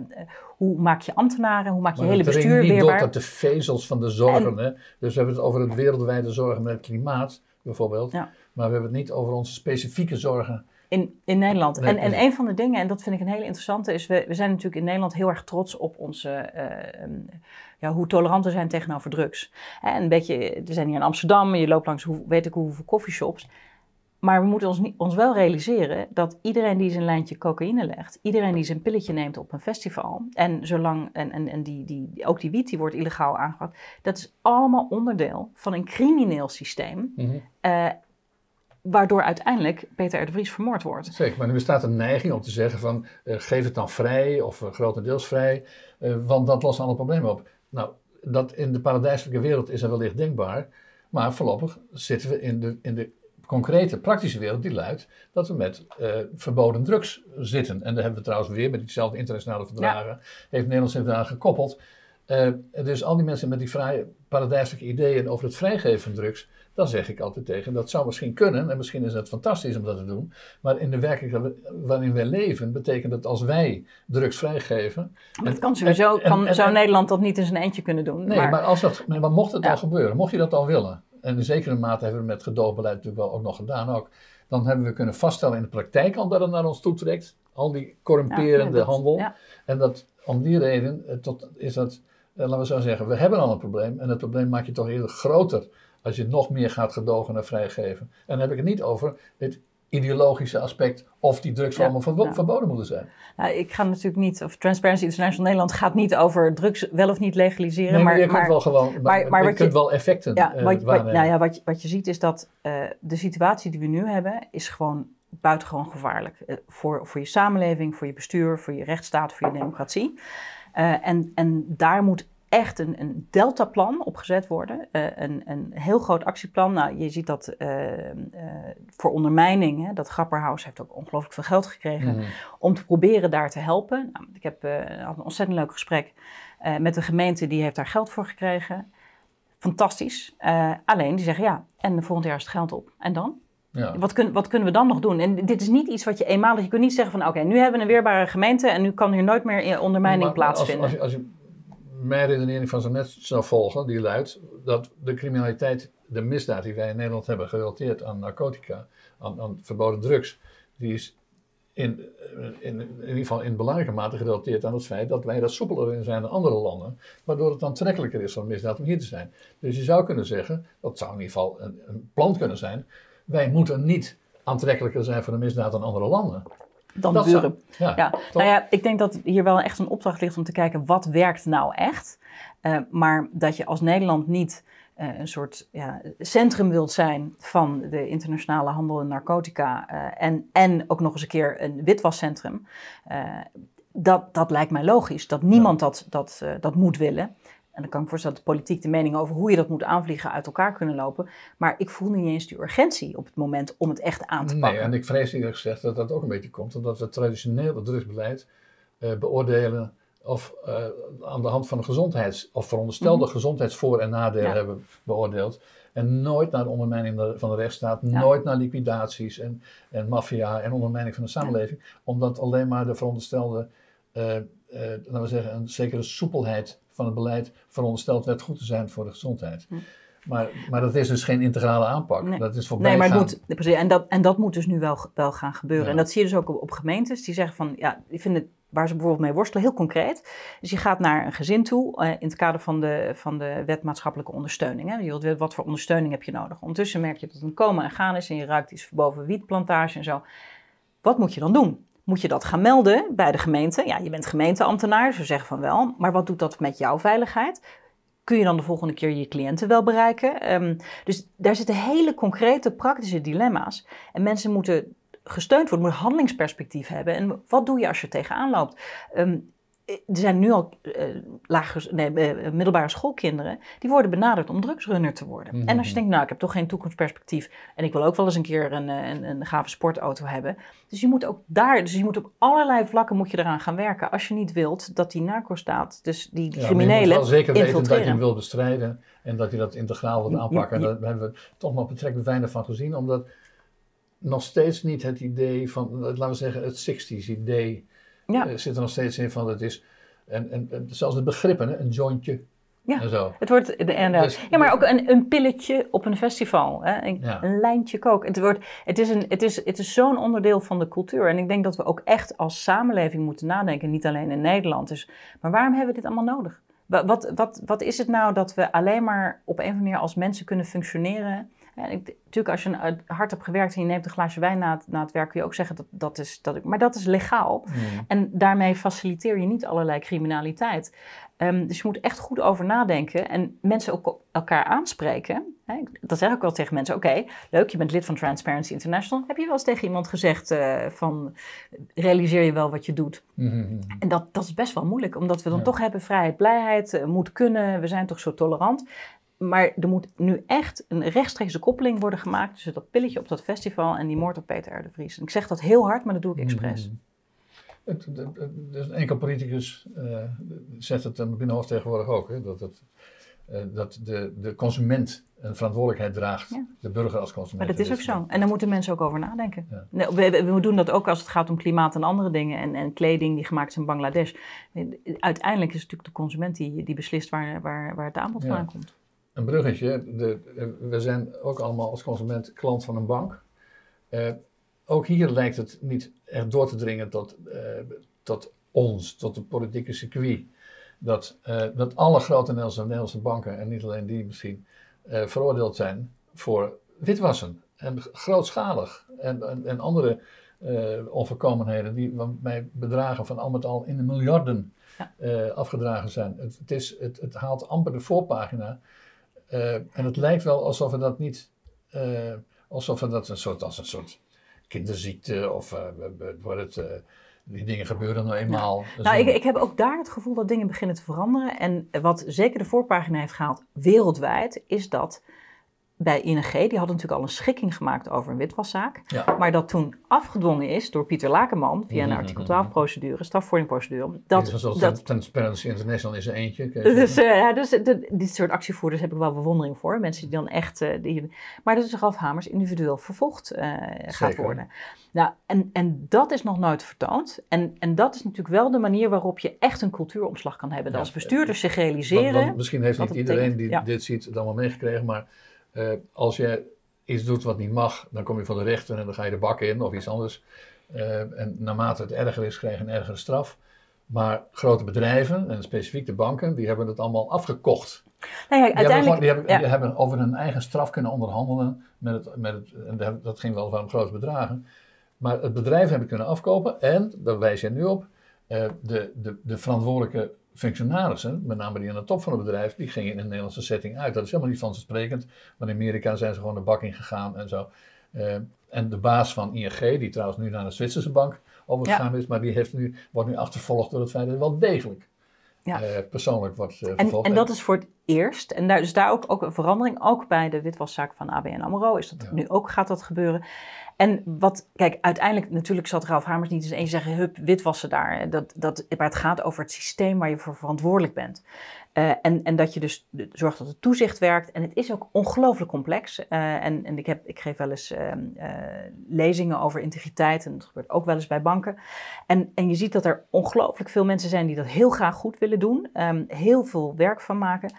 Speaker 2: hoe maak je ambtenaren, hoe maak je hele bestuur
Speaker 1: weerbaar? Maar niet tot de vezels van de zorgen. hè? Dus we hebben het over het wereldwijde zorgen met het klimaat, bijvoorbeeld. Ja. Maar we hebben het niet over onze specifieke zorgen
Speaker 2: In, in Nederland.
Speaker 1: Nee,
Speaker 2: en, en een van de dingen, en dat vind ik een hele interessante, is we, we zijn natuurlijk in Nederland heel erg trots op onze, eh, ehm, ja, hoe tolerant we zijn tegenover drugs. En een beetje, we zijn hier in Amsterdam, en je loopt langs hoe, weet ik hoeveel coffeeshops. Maar we moeten ons, niet, ons wel realiseren dat iedereen die zijn lijntje cocaïne legt, iedereen die zijn pilletje neemt op een festival, en, zolang, en, en, en die, die, die- ook die wiet die wordt illegaal aangepakt, dat is allemaal onderdeel van een crimineel systeem,
Speaker 1: Mhm.
Speaker 2: eh, waardoor uiteindelijk Peter R. de Vries vermoord wordt.
Speaker 1: Zeker, maar er bestaat een neiging om te zeggen van eh, geef het dan vrij of eh, grotendeels vrij, eh, want dat lost alle problemen op. Nou, dat in de paradijselijke wereld is er wellicht denkbaar, maar voorlopig zitten we in de, in de concrete, praktische wereld die luidt dat we met verboden drugs zitten. En daar hebben we trouwens weer met diezelfde internationale verdragen, heeft Nederland zich daar gekoppeld. Eh, dus al die mensen met die vrije paradijselijke ideeën over het vrijgeven van drugs, dan zeg ik altijd tegen, dat zou misschien kunnen en misschien is het fantastisch om dat te doen, maar in de werkelijkheid waarin wij leven, betekent dat als wij drugs vrijgeven.
Speaker 2: Maar dat kan sowieso,
Speaker 1: en-
Speaker 2: kan,
Speaker 1: en-
Speaker 2: zou
Speaker 1: en-
Speaker 2: Nederland dat niet in zijn eentje kunnen doen.
Speaker 1: Nee, maar, als dat, maar mocht het
Speaker 2: Ja.
Speaker 1: al gebeuren, mocht je dat al willen, en in zekere mate hebben we met gedoogbeleid natuurlijk wel ook nog gedaan ook, dan hebben we kunnen vaststellen in de praktijk al dat het naar ons toe trekt, al die
Speaker 2: Ja,
Speaker 1: corrumperende
Speaker 2: nee, dat-
Speaker 1: handel.
Speaker 2: ja.
Speaker 1: En dat om die reden eh, tot, is dat, laten we zo zeggen, we hebben al een probleem. En het probleem maak je toch eerder groter als je nog meer gaat gedogen en vrijgeven. En dan heb ik het niet over het ideologische aspect of die drugs
Speaker 2: Ja,
Speaker 1: allemaal verbo- verboden moeten zijn.
Speaker 2: Nou, ik ga natuurlijk niet, of Transparency International Nederland gaat niet over drugs wel of niet legaliseren.
Speaker 1: Nee, maar,
Speaker 2: maar,
Speaker 1: je kunt wel gewoon, maar,
Speaker 2: maar- maar
Speaker 1: je
Speaker 2: wat je-
Speaker 1: kunt wel effecten
Speaker 2: ja,
Speaker 1: eh,
Speaker 2: wat, nou ja, wat, je- wat je ziet is dat eh, de situatie die we nu hebben, is gewoon buitengewoon gevaarlijk. Eh, voor, voor je samenleving, voor je bestuur, voor je rechtsstaat, voor je democratie. Eh, en, en daar moet echt een, een deltaplan opgezet worden. Eh, een, een heel groot actieplan. Nou, je ziet dat eh, voor ondermijning, hè, dat Grapperhaus heeft ook ongelooflijk veel geld gekregen
Speaker 1: Mhm.
Speaker 2: om te proberen daar te helpen. Nou, ik heb had een ontzettend leuk gesprek met de gemeente, die heeft daar geld voor gekregen. Fantastisch. Alleen die zeggen ja, en volgend jaar is het geld op. En dan?
Speaker 1: Ja.
Speaker 2: Wat, kun, wat kunnen we dan nog doen? En dit is niet iets wat je eenmalig... Je kunt niet zeggen van oké, nu hebben we een weerbare gemeente... en nu kan hier nooit meer in- ondermijning
Speaker 1: Maar- als-
Speaker 2: plaatsvinden.
Speaker 1: Als, je, als je mijn redenering van zo net zou volgen, die luidt dat de criminaliteit, de misdaad die wij in Nederland hebben gerelateerd aan narcotica, aan, aan verboden drugs, die is in, in, in ieder geval in belangrijke mate gerelateerd aan het feit dat wij daar soepeler in zijn dan andere landen, waardoor het aantrekkelijker is een misdaad om hier te zijn. Dus je zou kunnen zeggen, dat zou in ieder geval een, een plan kunnen zijn, wij moeten niet aantrekkelijker zijn voor een misdaad dan andere landen.
Speaker 2: dan
Speaker 1: dat
Speaker 2: buren.
Speaker 1: ja,
Speaker 2: nou ja, ik denk dat hier wel echt een opdracht ligt om te kijken wat werkt nou echt. Eh, maar dat je als Nederland niet eh, een soort ja, centrum wilt zijn van de internationale handel in narcotica eh, en, en ook nog eens een keer een witwascentrum. dat, dat lijkt mij logisch, dat niemand dat, dat, dat moet willen. En dan kan ik voorstellen dat de politiek de meningen over hoe je dat moet aanvliegen uit elkaar kunnen lopen. Maar ik voel niet eens die urgentie op het moment om het echt aan te
Speaker 1: Nee,
Speaker 2: pakken.
Speaker 1: en ik vrees eerlijk gezegd dat dat ook een beetje komt, omdat we traditioneel het drugsbeleid eh, beoordelen of eh, aan de hand van de gezondheids- of veronderstelde gezondheidsvoor- en nadelen
Speaker 2: Mhm. Ja.
Speaker 1: hebben beoordeeld. En nooit naar de ondermijning de- van de rechtsstaat,
Speaker 2: Ja.
Speaker 1: nooit naar liquidaties en, en maffia en ondermijning van de samenleving, omdat alleen maar de veronderstelde, eh, eh, laten we zeggen, een zekere soepelheid van het beleid verondersteld werd goed te zijn voor de gezondheid.
Speaker 2: Hm.
Speaker 1: Maar, maar dat is dus geen integrale aanpak.
Speaker 2: Nee.
Speaker 1: Dat is
Speaker 2: Nee, maar het moet, precies, en, dat, en dat moet dus nu wel, wel gaan gebeuren.
Speaker 1: Ja.
Speaker 2: En dat zie je dus ook op, op gemeentes die zeggen van, ja, die vinden het, waar ze bijvoorbeeld mee worstelen, heel concreet. Dus je gaat naar een gezin toe eh, in het kader van de, van de wet maatschappelijke ondersteuning. Hè. Je wilt weten wat voor ondersteuning heb je nodig. Ondertussen merk je dat het een komen en gaan is en je ruikt iets boven wietplantage en zo. Wat moet je dan doen? Moet je dat gaan melden bij de gemeente? Ja, je bent gemeenteambtenaar, ze zeggen van wel. Maar wat doet dat met jouw veiligheid? Kun je dan de volgende keer je cliënten wel bereiken? Ehm, dus daar zitten hele concrete, praktische dilemma's. En mensen moeten gesteund worden, moeten handelingsperspectief hebben. En wat doe je als je tegenaan loopt? Ehm, er zijn nu al eh, nee, eh, middelbare schoolkinderen die worden benaderd om drugsrunner te worden.
Speaker 1: Mhm.
Speaker 2: En als je denkt, nou, ik heb toch geen toekomstperspectief en ik wil ook wel eens een keer een, eh, een, een gave sportauto hebben. Dus je moet ook daar, dus je moet op allerlei vlakken moet je eraan gaan werken als je niet wilt dat die narco-staat, dus die, die
Speaker 1: Ja, maar je
Speaker 2: criminelen,
Speaker 1: moet wel zeker weten dat je hem wil bestrijden en dat je dat integraal wilt aanpakken.
Speaker 2: ja.
Speaker 1: En daar hebben we toch nog betrekkelijk weinig van gezien, omdat nog steeds niet het idee van, eh, laten we zeggen, het 60s idee
Speaker 2: Ja.
Speaker 1: eh, zit er nog steeds in van het is, en, en, en zelfs de begrippen, hè, een jointje,
Speaker 2: Ja,
Speaker 1: en zo.
Speaker 2: Het wordt, en,
Speaker 1: Dus-
Speaker 2: ja, maar ook een, een pilletje op een festival. Hè? Een,
Speaker 1: Ja.
Speaker 2: een lijntje kook. Het, wordt, het is, een, het is, het is zo'n onderdeel van de cultuur. En ik denk dat we ook echt als samenleving moeten nadenken. Niet alleen in Nederland. Dus, maar waarom hebben we dit allemaal nodig? Wa- Wat, wat, wat is het nou dat we alleen maar op een of andere manier als mensen kunnen functioneren? Ik, natuurlijk, als je eh, hard hebt gewerkt en je neemt een glaasje wijn na het, na het werk, kun je ook zeggen dat dat is. Dat, ik- maar dat is legaal.
Speaker 1: Mm.
Speaker 2: En daarmee faciliteer je niet allerlei criminaliteit. Ehm, dus je moet echt goed over nadenken en mensen ook elkaar aanspreken. Hè, Dat zeg ik wel tegen mensen. Oké, leuk, je bent lid van Transparency International. Heb je wel eens tegen iemand gezegd eh, van, realiseer je wel wat je doet?
Speaker 1: Mhm.
Speaker 2: En dat, dat is best wel moeilijk, omdat we dan
Speaker 1: Ja.
Speaker 2: toch hebben vrijheid, blijheid, eh, moet kunnen. We zijn toch zo tolerant. Maar er moet nu echt een rechtstreekse koppeling worden gemaakt tussen dat pilletje op dat festival en die moord op Peter R. de Vries. En ik zeg dat heel hard, maar dat doe ik expres.
Speaker 1: Mhm. Het, het, het- dus een enkel politicus eh, zet het in binnenhoofd tegenwoordig ook. Hè, dat het, eh, dat de, de consument een verantwoordelijkheid draagt.
Speaker 2: Ja.
Speaker 1: De burger als consument.
Speaker 2: Maar dat is ook zo. En daar moeten mensen ook over nadenken.
Speaker 1: Ja.
Speaker 2: Nee, we, doen dat ook als het gaat om klimaat en andere dingen. En, en kleding die gemaakt is in Bangladesh. Uiteindelijk is het natuurlijk de consument die, die beslist waar, waar, waar het aanbod
Speaker 1: Ja.
Speaker 2: vandaan komt.
Speaker 1: Een bruggetje. De, eh, we zijn ook allemaal als consument klant van een bank. Eh, ook hier lijkt het niet echt door te dringen tot, tot ons, tot het politieke circuit. Dat, eh, dat alle grote Nederlandse, banken, en niet alleen die misschien, veroordeeld zijn voor witwassen. En grootschalig. En, en, en andere onvolkomenheden die bij bedragen van al met al in de miljarden
Speaker 2: Ja.
Speaker 1: afgedragen zijn. Het, het, is, het, het haalt amper de voorpagina. Eh, en het lijkt wel alsof we dat niet, eh, alsof we dat een soort, als een soort kinderziekte of eh, wordt het, die dingen gebeuren nou eenmaal.
Speaker 2: Nou, ik, ik heb ook daar het gevoel dat dingen beginnen te veranderen. En wat zeker de voorpagina heeft gehaald wereldwijd, is dat bij ING, die hadden natuurlijk al een schikking gemaakt over een witwaszaak.
Speaker 1: ja.
Speaker 2: Maar dat toen afgedwongen is door Pieter Lakenman via een
Speaker 1: Mhm,
Speaker 2: artikel
Speaker 1: mhm,
Speaker 2: 12-procedure, strafvordingprocedure.
Speaker 1: Dat,
Speaker 2: Dat,
Speaker 1: is zoals
Speaker 2: dat,
Speaker 1: Transparency International is er eentje.
Speaker 2: dus, eh, ja, dus de- dit soort actievoerders heb ik wel bewondering voor. Mensen die dan echt. eh, die, maar dat is Ralf Hamers individueel vervolgd eh, gaat worden. Nou, en, en dat is nog nooit vertoond. En, en dat is natuurlijk wel de manier waarop je echt een cultuuromslag kan hebben. Dat
Speaker 1: Ja.
Speaker 2: als bestuurders zich realiseren.
Speaker 1: want misschien heeft niet iedereen die
Speaker 2: ja.
Speaker 1: dit ziet het allemaal meegekregen, maar eh, als je iets doet wat niet mag, dan kom je van de rechter en dan ga je de bak in of iets anders. Eh, en naarmate het erger is, krijg je een ergere straf. Maar grote bedrijven, en specifiek de banken, die hebben het allemaal afgekocht. Die hebben,
Speaker 2: uiteindelijk.
Speaker 1: gewoon- die, hebben,
Speaker 2: ja.
Speaker 1: die hebben over hun eigen straf kunnen onderhandelen. Met het, met het, en dat- dat ging wel van grote bedragen. Maar het bedrijf hebben kunnen afkopen. En, daar wijs je nu op, eh, de, de, de verantwoordelijke functionarissen, met name die aan de top van het bedrijf, die gingen in een Nederlandse setting uit. Dat is helemaal niet vanzelfsprekend. Maar in Amerika zijn ze gewoon de bak in gegaan en zo. Eh, en de baas van ING, die trouwens nu naar de Zwitserse bank overgegaan is, maar die heeft nu, wordt nu achtervolgd door het feit dat hij wel degelijk
Speaker 2: Ja.
Speaker 1: eh, persoonlijk wordt eh,
Speaker 2: En, en dat is voor het eerst. En daar, dus daar ook, ook een verandering. Ook bij de witwaszaak van ABN AMRO is dat
Speaker 1: Ja.
Speaker 2: nu ook gaat dat gebeuren. En wat, kijk, uiteindelijk natuurlijk zat Ralf Hamers niet eens eens zeggen, hup, witwassen daar. Dat, dat, maar het gaat over het systeem waar je voor verantwoordelijk bent. Eh, en, en dat je dus zorgt dat het toezicht werkt. En het is ook ongelooflijk complex. Eh, en en ik, heb, ik geef wel eens ehm, eh, lezingen over integriteit. En dat gebeurt ook wel eens bij banken. En, en je ziet dat er ongelooflijk veel mensen zijn die dat heel graag goed willen doen. ehm, heel veel werk van maken.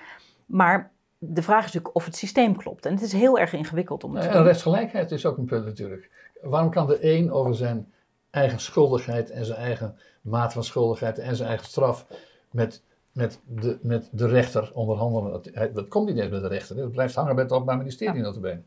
Speaker 2: Maar de vraag is natuurlijk of het systeem klopt. En het is heel erg ingewikkeld om het te
Speaker 1: Nou, en
Speaker 2: doen.
Speaker 1: rechtsgelijkheid is ook een punt natuurlijk. Waarom kan de een over zijn eigen schuldigheid en zijn eigen maat van schuldigheid en zijn eigen straf met, met, de, met de rechter onderhandelen? Dat, komt niet eens met de rechter, dat blijft hangen bij het Openbaar Ministerie
Speaker 2: Ja.
Speaker 1: notabene.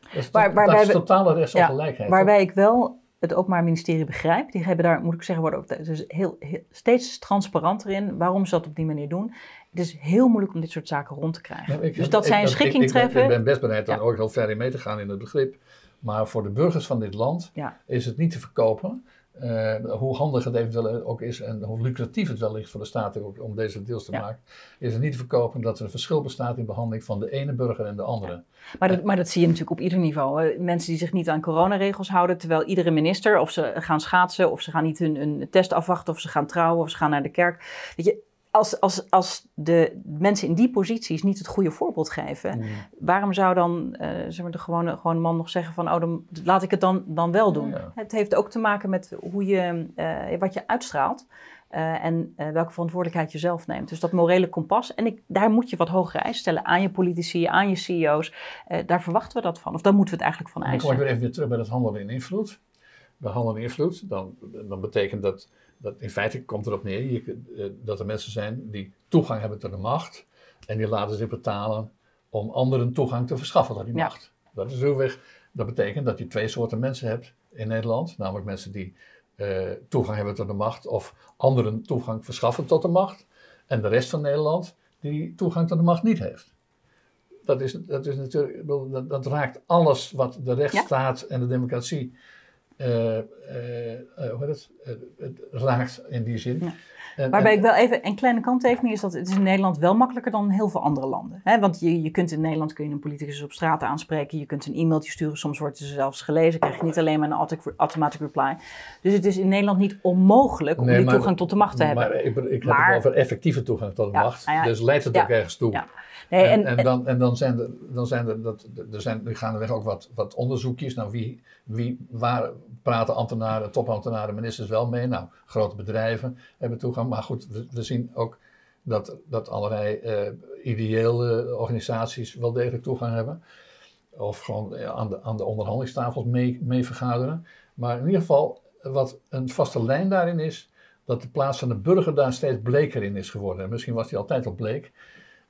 Speaker 1: Dat is,
Speaker 2: Waar-
Speaker 1: dat, is totale rechtsongelijkheid.
Speaker 2: Waarbij ik wel het Openbaar Ministerie begrijp. Die hebben daar, moet ik zeggen, worden ook dus heel, heel- steeds transparanter in waarom ze dat op die manier doen. Het is heel moeilijk om dit soort zaken rond te krijgen.
Speaker 1: Ja, ik-
Speaker 2: dus dat
Speaker 1: ik-
Speaker 2: zij een
Speaker 1: ik-
Speaker 2: schikking treffen.
Speaker 1: Ik ben best bereid daar
Speaker 2: Ja.
Speaker 1: ook heel ver in mee te gaan in het begrip. Maar voor de burgers van dit land
Speaker 2: Ja.
Speaker 1: is het niet te verkopen. eh, hoe handig het eventueel ook is en hoe lucratief het wellicht voor de staat ook om deze deals te
Speaker 2: Ja.
Speaker 1: maken, is het niet te verkopen dat er een verschil bestaat in behandeling van de ene burger en de andere.
Speaker 2: Maar dat, maar dat zie je natuurlijk op ieder niveau. Mensen die zich niet aan coronaregels houden, terwijl iedere minister, of ze gaan schaatsen, of ze gaan niet hun, hun test afwachten, of ze gaan trouwen, of ze gaan naar de kerk. Weet je, als, als, als de mensen in die posities niet het goede voorbeeld geven, waarom zou dan eh, zeg maar, de gewone, gewone man nog zeggen van, oh, dan laat ik het dan, dan wel doen.
Speaker 1: Ja.
Speaker 2: Het heeft ook te maken met hoe je, eh, wat je uitstraalt. eh, en uh, welke verantwoordelijkheid je zelf neemt. Dus dat morele kompas. En ik, daar moet je wat hogere eisen stellen aan je politici, aan je CEO's. Uh, daar verwachten we dat van. Of daar moeten we het eigenlijk van eisen.
Speaker 1: Dan kom ik weer even weer terug bij het handelen in invloed. Bij handelen in invloed, dan, dan betekent dat, dat in feite komt erop neer je, dat er mensen zijn die toegang hebben tot de macht. En die laten zich betalen om anderen toegang te verschaffen tot die macht. Dat is ruwweg, dat betekent dat je twee soorten mensen hebt in Nederland. Namelijk mensen die uh, toegang hebben tot de macht of anderen toegang verschaffen tot de macht. En de rest van Nederland die toegang tot de macht niet heeft. Dat, is, dat, is natuurlijk, dat, dat raakt alles wat de rechtsstaat ja. en de democratie hoe het, het raakt in die zin. Ja.
Speaker 2: En, Waarbij ik wel even een kleine kanttekening is dat het is in Nederland wel makkelijker dan in heel veel andere landen. He, want je, je kunt in Nederland kun je een politicus op straat aanspreken, je kunt een e-mailtje sturen, soms wordt ze zelfs gelezen, krijg je niet alleen maar een automatic reply. Dus het is in Nederland niet onmogelijk om nee, die maar, toegang tot de macht te hebben.
Speaker 1: Maar ik, ik heb het over effectieve toegang tot de ja, macht, nou ja, dus leidt het ook ergens toe. Nee, en, en, en, dan, en dan zijn er, dan zijn er, dat, er zijn, er gaan er weg ook wat, wat onderzoekjes. Nou, wie, wie, waar praten ambtenaren, topambtenaren, ministers wel mee? Nou, grote bedrijven hebben toegang. Maar goed, we, we zien ook dat, dat allerlei uh, ideële organisaties wel degelijk toegang hebben. Of gewoon aan, de, aan de onderhandelingstafels mee, mee vergaderen. Maar in ieder geval, wat een vaste lijn daarin is, dat de plaats van de burger daar steeds bleker in is geworden. En misschien was die altijd al bleek.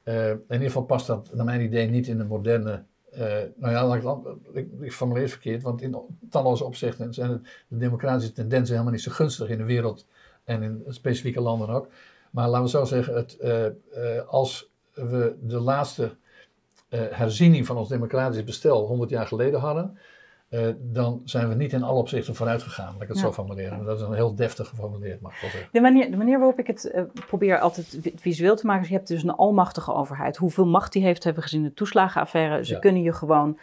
Speaker 1: Uh, in ieder geval past dat naar mijn idee niet in de moderne. Uh, nou ja, ik, ik, formuleer het verkeerd, want in talloze opzichten zijn de democratische tendensen helemaal niet zo gunstig in de wereld en in specifieke landen ook. Maar laten we zo zeggen, het, uh, als we de laatste herziening van ons democratisch bestel 100 jaar geleden hadden, uh, dan zijn we niet in alle opzichten vooruit gegaan. Laat ik het ja. zo formuleren. Dat is een heel deftig geformuleerd, mag ik wel zeggen.
Speaker 2: De manier, de manier waarop ik het uh, probeer altijd visueel te maken, is je hebt dus een almachtige overheid. Hoeveel macht die heeft, hebben we gezien in de toeslagenaffaire. Ze ja. kunnen je gewoon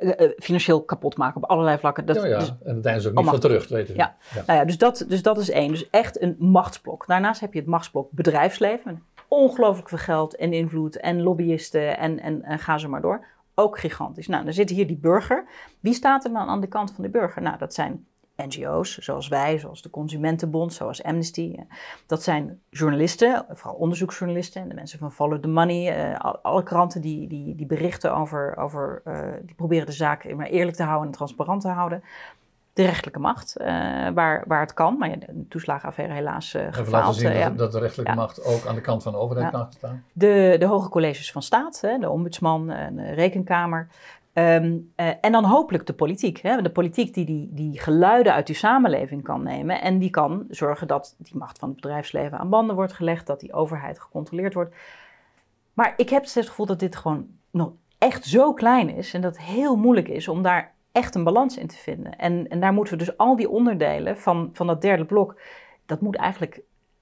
Speaker 2: uh, financieel kapot maken op allerlei vlakken.
Speaker 1: Dat, ja, ja. Dus, en daar is ook niet van terug, weten we.
Speaker 2: Ja. ja. Nou ja, dus dat, dus dat is één. Dus echt een machtsblok. Daarnaast heb je het machtsblok bedrijfsleven. Ongelooflijk veel geld en invloed en lobbyisten en, en, en ga zo maar door ook gigantisch. Nou, dan zit hier die burger. Wie staat er dan aan de kant van de burger? Nou, dat zijn NGO's, zoals wij, zoals de Consumentenbond, zoals Amnesty. Dat zijn journalisten, vooral onderzoeksjournalisten en de mensen van Follow the Money. Uh, alle kranten die, die, die berichten over, over uh, die proberen de zaak maar eerlijk te houden en transparant te houden de rechtelijke macht, uh, waar, waar het kan. Maar ja, de toeslagenaffaire helaas uh, gefaald.
Speaker 1: laten zien uh, dat, dat, de rechterlijke ja. macht ook aan de kant van de overheid kan staan.
Speaker 2: De, de hoge colleges van staat, hè, de ombudsman en de rekenkamer. Um, en dan hopelijk de politiek. Hè? De politiek die, die die geluiden uit die samenleving kan nemen. En die kan zorgen dat die macht van het bedrijfsleven aan banden wordt gelegd. Dat die overheid gecontroleerd wordt. Maar ik heb het gevoel dat dit gewoon nog echt zo klein is. En dat het heel moeilijk is om daar echt een balans in te vinden. En, en daar moeten we dus al die onderdelen van, van dat derde blok, dat moet eigenlijk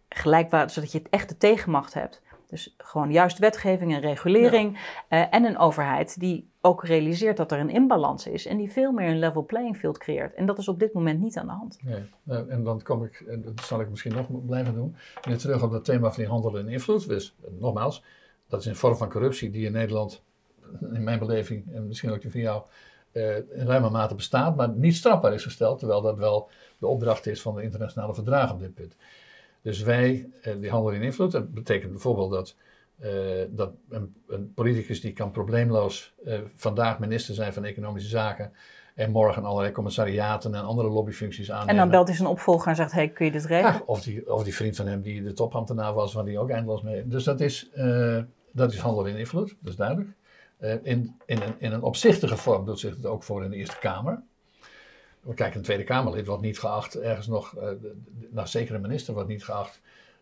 Speaker 2: gelijkwaardig, zodat je het echt de tegenmacht hebt. Dus gewoon juist wetgeving en regulering ja. uh, en een overheid die ook realiseert dat er een imbalans is en die veel meer een level playing field creëert. En dat is op dit moment niet aan de hand.
Speaker 1: Nee, en dan kom ik, en dat zal ik misschien nog blijven doen, weer terug op dat thema van die handel en invloed. Dus nogmaals, dat is een vorm van corruptie die in Nederland, in mijn beleving en misschien ook die van jou, in ruime mate bestaat, maar niet strafbaar is gesteld, terwijl dat wel de opdracht is van de internationale verdragen op dit punt. Dus wij, uh, die handel in invloed, dat betekent bijvoorbeeld dat, uh, dat een, een, politicus die kan probleemloos vandaag minister zijn van Economische Zaken en morgen allerlei commissariaten en andere lobbyfuncties aannemen.
Speaker 2: En dan belt hij zijn opvolger en zegt, hey, kun je dit regelen?
Speaker 1: Ja, of, die, of die vriend van hem die de topambtenaar was, waar die ook eindeloos mee... Dus dat is, dat is handel in invloed, dat is duidelijk. Uh, in, in, een, in een opzichtige vorm doet zich het ook voor in de Eerste Kamer. We kijken, een Tweede Kamerlid wordt niet geacht, ergens nog, uh, nou zeker een minister wordt niet geacht.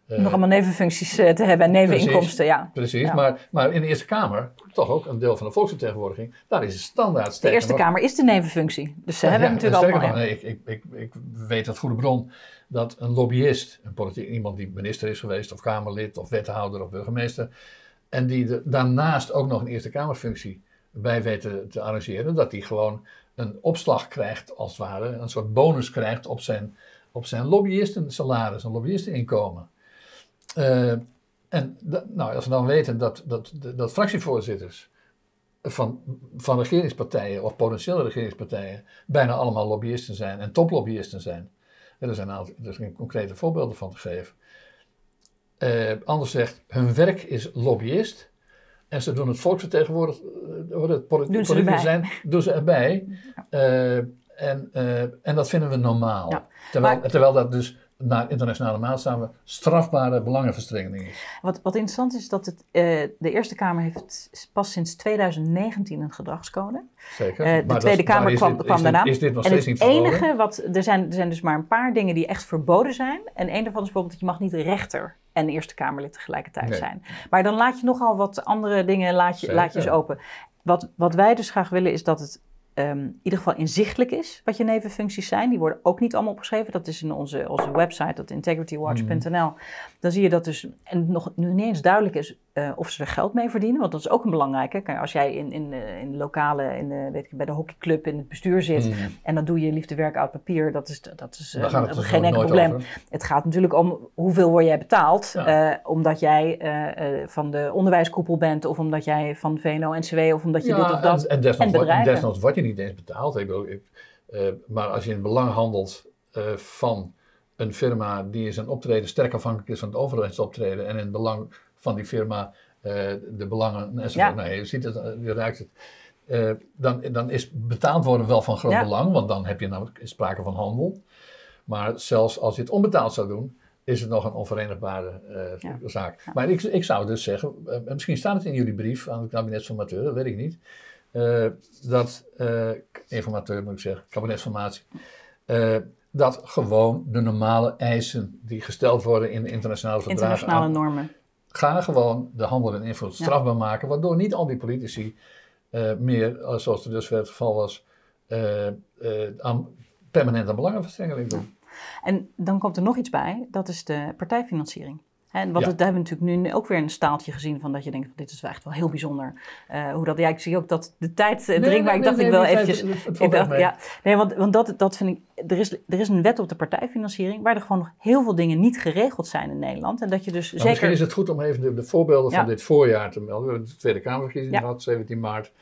Speaker 2: Uh, nog allemaal nevenfuncties te hebben en neveninkomsten, precies, ja.
Speaker 1: Precies,
Speaker 2: ja.
Speaker 1: Maar, maar in de Eerste Kamer, toch ook een deel van de volksvertegenwoordiging, daar is het standaard
Speaker 2: De Eerste Kamer is de nevenfunctie, dus ze hebben ja, natuurlijk allemaal...
Speaker 1: Nog, ik, ik, ik, ik weet uit goede bron dat een lobbyist, een politiek, iemand die minister is geweest, of Kamerlid, of wethouder, of burgemeester en die daarnaast ook nog een Eerste Kamerfunctie bij weten te arrangeren, dat die gewoon een opslag krijgt, als het ware, een soort bonus krijgt op zijn, op zijn lobbyistensalaris, een lobbyisteninkomen. Uh, en nou, als we dan weten dat, dat, dat fractievoorzitters van, van regeringspartijen of potentiële regeringspartijen bijna allemaal lobbyisten zijn en toplobbyisten zijn. Er zijn, aantal, er zijn concrete voorbeelden van te geven Uh, anders zegt, hun werk is lobbyist. En ze doen het volksvertegenwoordiger, uh, het politiek zijn, doen ze erbij. Uh, en, en dat vinden we normaal. Ja. Terwijl, terwijl dat dus naar internationale maatstaven strafbare belangenverstrengeling is.
Speaker 2: Wat, wat interessant is dat het, uh, de Eerste Kamer heeft pas sinds 2019 een gedragscode.
Speaker 1: Zeker.
Speaker 2: Uh, de Tweede Kamer kwam, kwam daarna.
Speaker 1: Is dit nog
Speaker 2: en
Speaker 1: steeds
Speaker 2: het
Speaker 1: niet
Speaker 2: enige wat er zijn, er zijn dus maar een paar dingen die echt verboden zijn. En een daarvan is bijvoorbeeld dat je mag niet rechter en Eerste Kamerlid tegelijkertijd
Speaker 1: Nee.
Speaker 2: zijn. Maar dan laat je nogal wat andere dingen laat je,
Speaker 1: Zeker.
Speaker 2: laat je eens open. Wat, wat wij dus graag willen is dat het ehm, in ieder geval inzichtelijk is wat je nevenfuncties zijn. Die worden ook niet allemaal opgeschreven. Dat is in onze, onze website, dat integritywatch.nl. Dan zie je dat dus, en nog nu niet eens duidelijk is eh, of ze er geld mee verdienen. Want dat is ook een belangrijke. Als jij in, in, eh, in lokale, in de, weet ik, bij de hockeyclub in het bestuur zit
Speaker 1: Mm.
Speaker 2: en dan doe je liefdewerk uit papier, dat is, dat is eh,
Speaker 1: het dus
Speaker 2: geen enkel probleem.
Speaker 1: over.
Speaker 2: Het gaat natuurlijk om hoeveel word jij betaald.
Speaker 1: Ja.
Speaker 2: omdat jij van de onderwijskoepel bent, of omdat jij van VNO-NCW, of omdat je dit of dat.
Speaker 1: En, en, desnoods,
Speaker 2: en
Speaker 1: word- en
Speaker 2: bedrijven.
Speaker 1: desnoods word je niet eens betaald. Ik bedoel, ik, maar als je in belang handelt van een firma die in zijn optreden sterk afhankelijk is van het overheidsoptreden en in het belang van die firma eh, de belangen enzovoort.
Speaker 2: Ja.
Speaker 1: Nee, je ziet het, eh, je ruikt het. Eh, dan, dan is betaald worden wel van groot
Speaker 2: Ja.
Speaker 1: belang, want dan heb je namelijk sprake van handel. Maar zelfs als je het onbetaald zou doen, is het nog een onverenigbare
Speaker 2: Ja.
Speaker 1: zaak. Maar ik, ik zou dus zeggen, misschien staat het in jullie brief aan het kabinetsformateur, dat weet ik niet. dat, informateur moet ik zeggen, kabinetsformatie, dat gewoon de normale eisen die gesteld worden in de internationale verdragen,
Speaker 2: Internationale normen.
Speaker 1: ga gewoon de handel en invloed
Speaker 2: Ja.
Speaker 1: strafbaar maken, waardoor niet al die politici eh, meer, eh, zoals er dus het geval was, eh, eh, aan belangenverstrengeling doen.
Speaker 2: En dan komt er nog iets bij, dat is de partijfinanciering. En wat
Speaker 1: Ja.
Speaker 2: het, daar hebben we natuurlijk nu ook weer een staaltje gezien van dat je denkt, van, dit is wel echt wel heel bijzonder. Eh, hoe dat, ja, ik zie ook dat de tijd eh, dringt, maar ik dacht ik wel eventjes...
Speaker 1: Het,
Speaker 2: Ik dacht, ja, nee, want, want dat, dat vind ik. Er is, er is een wet op de partijfinanciering waar er gewoon nog heel veel dingen niet geregeld zijn in Nederland. En dat je dus
Speaker 1: Maar
Speaker 2: zeker.
Speaker 1: Misschien is het goed om even de, de voorbeelden
Speaker 2: Ja.
Speaker 1: van dit voorjaar te melden. We hebben de Tweede Kamerverkiezing
Speaker 2: Ja.
Speaker 1: gehad, 17 maart.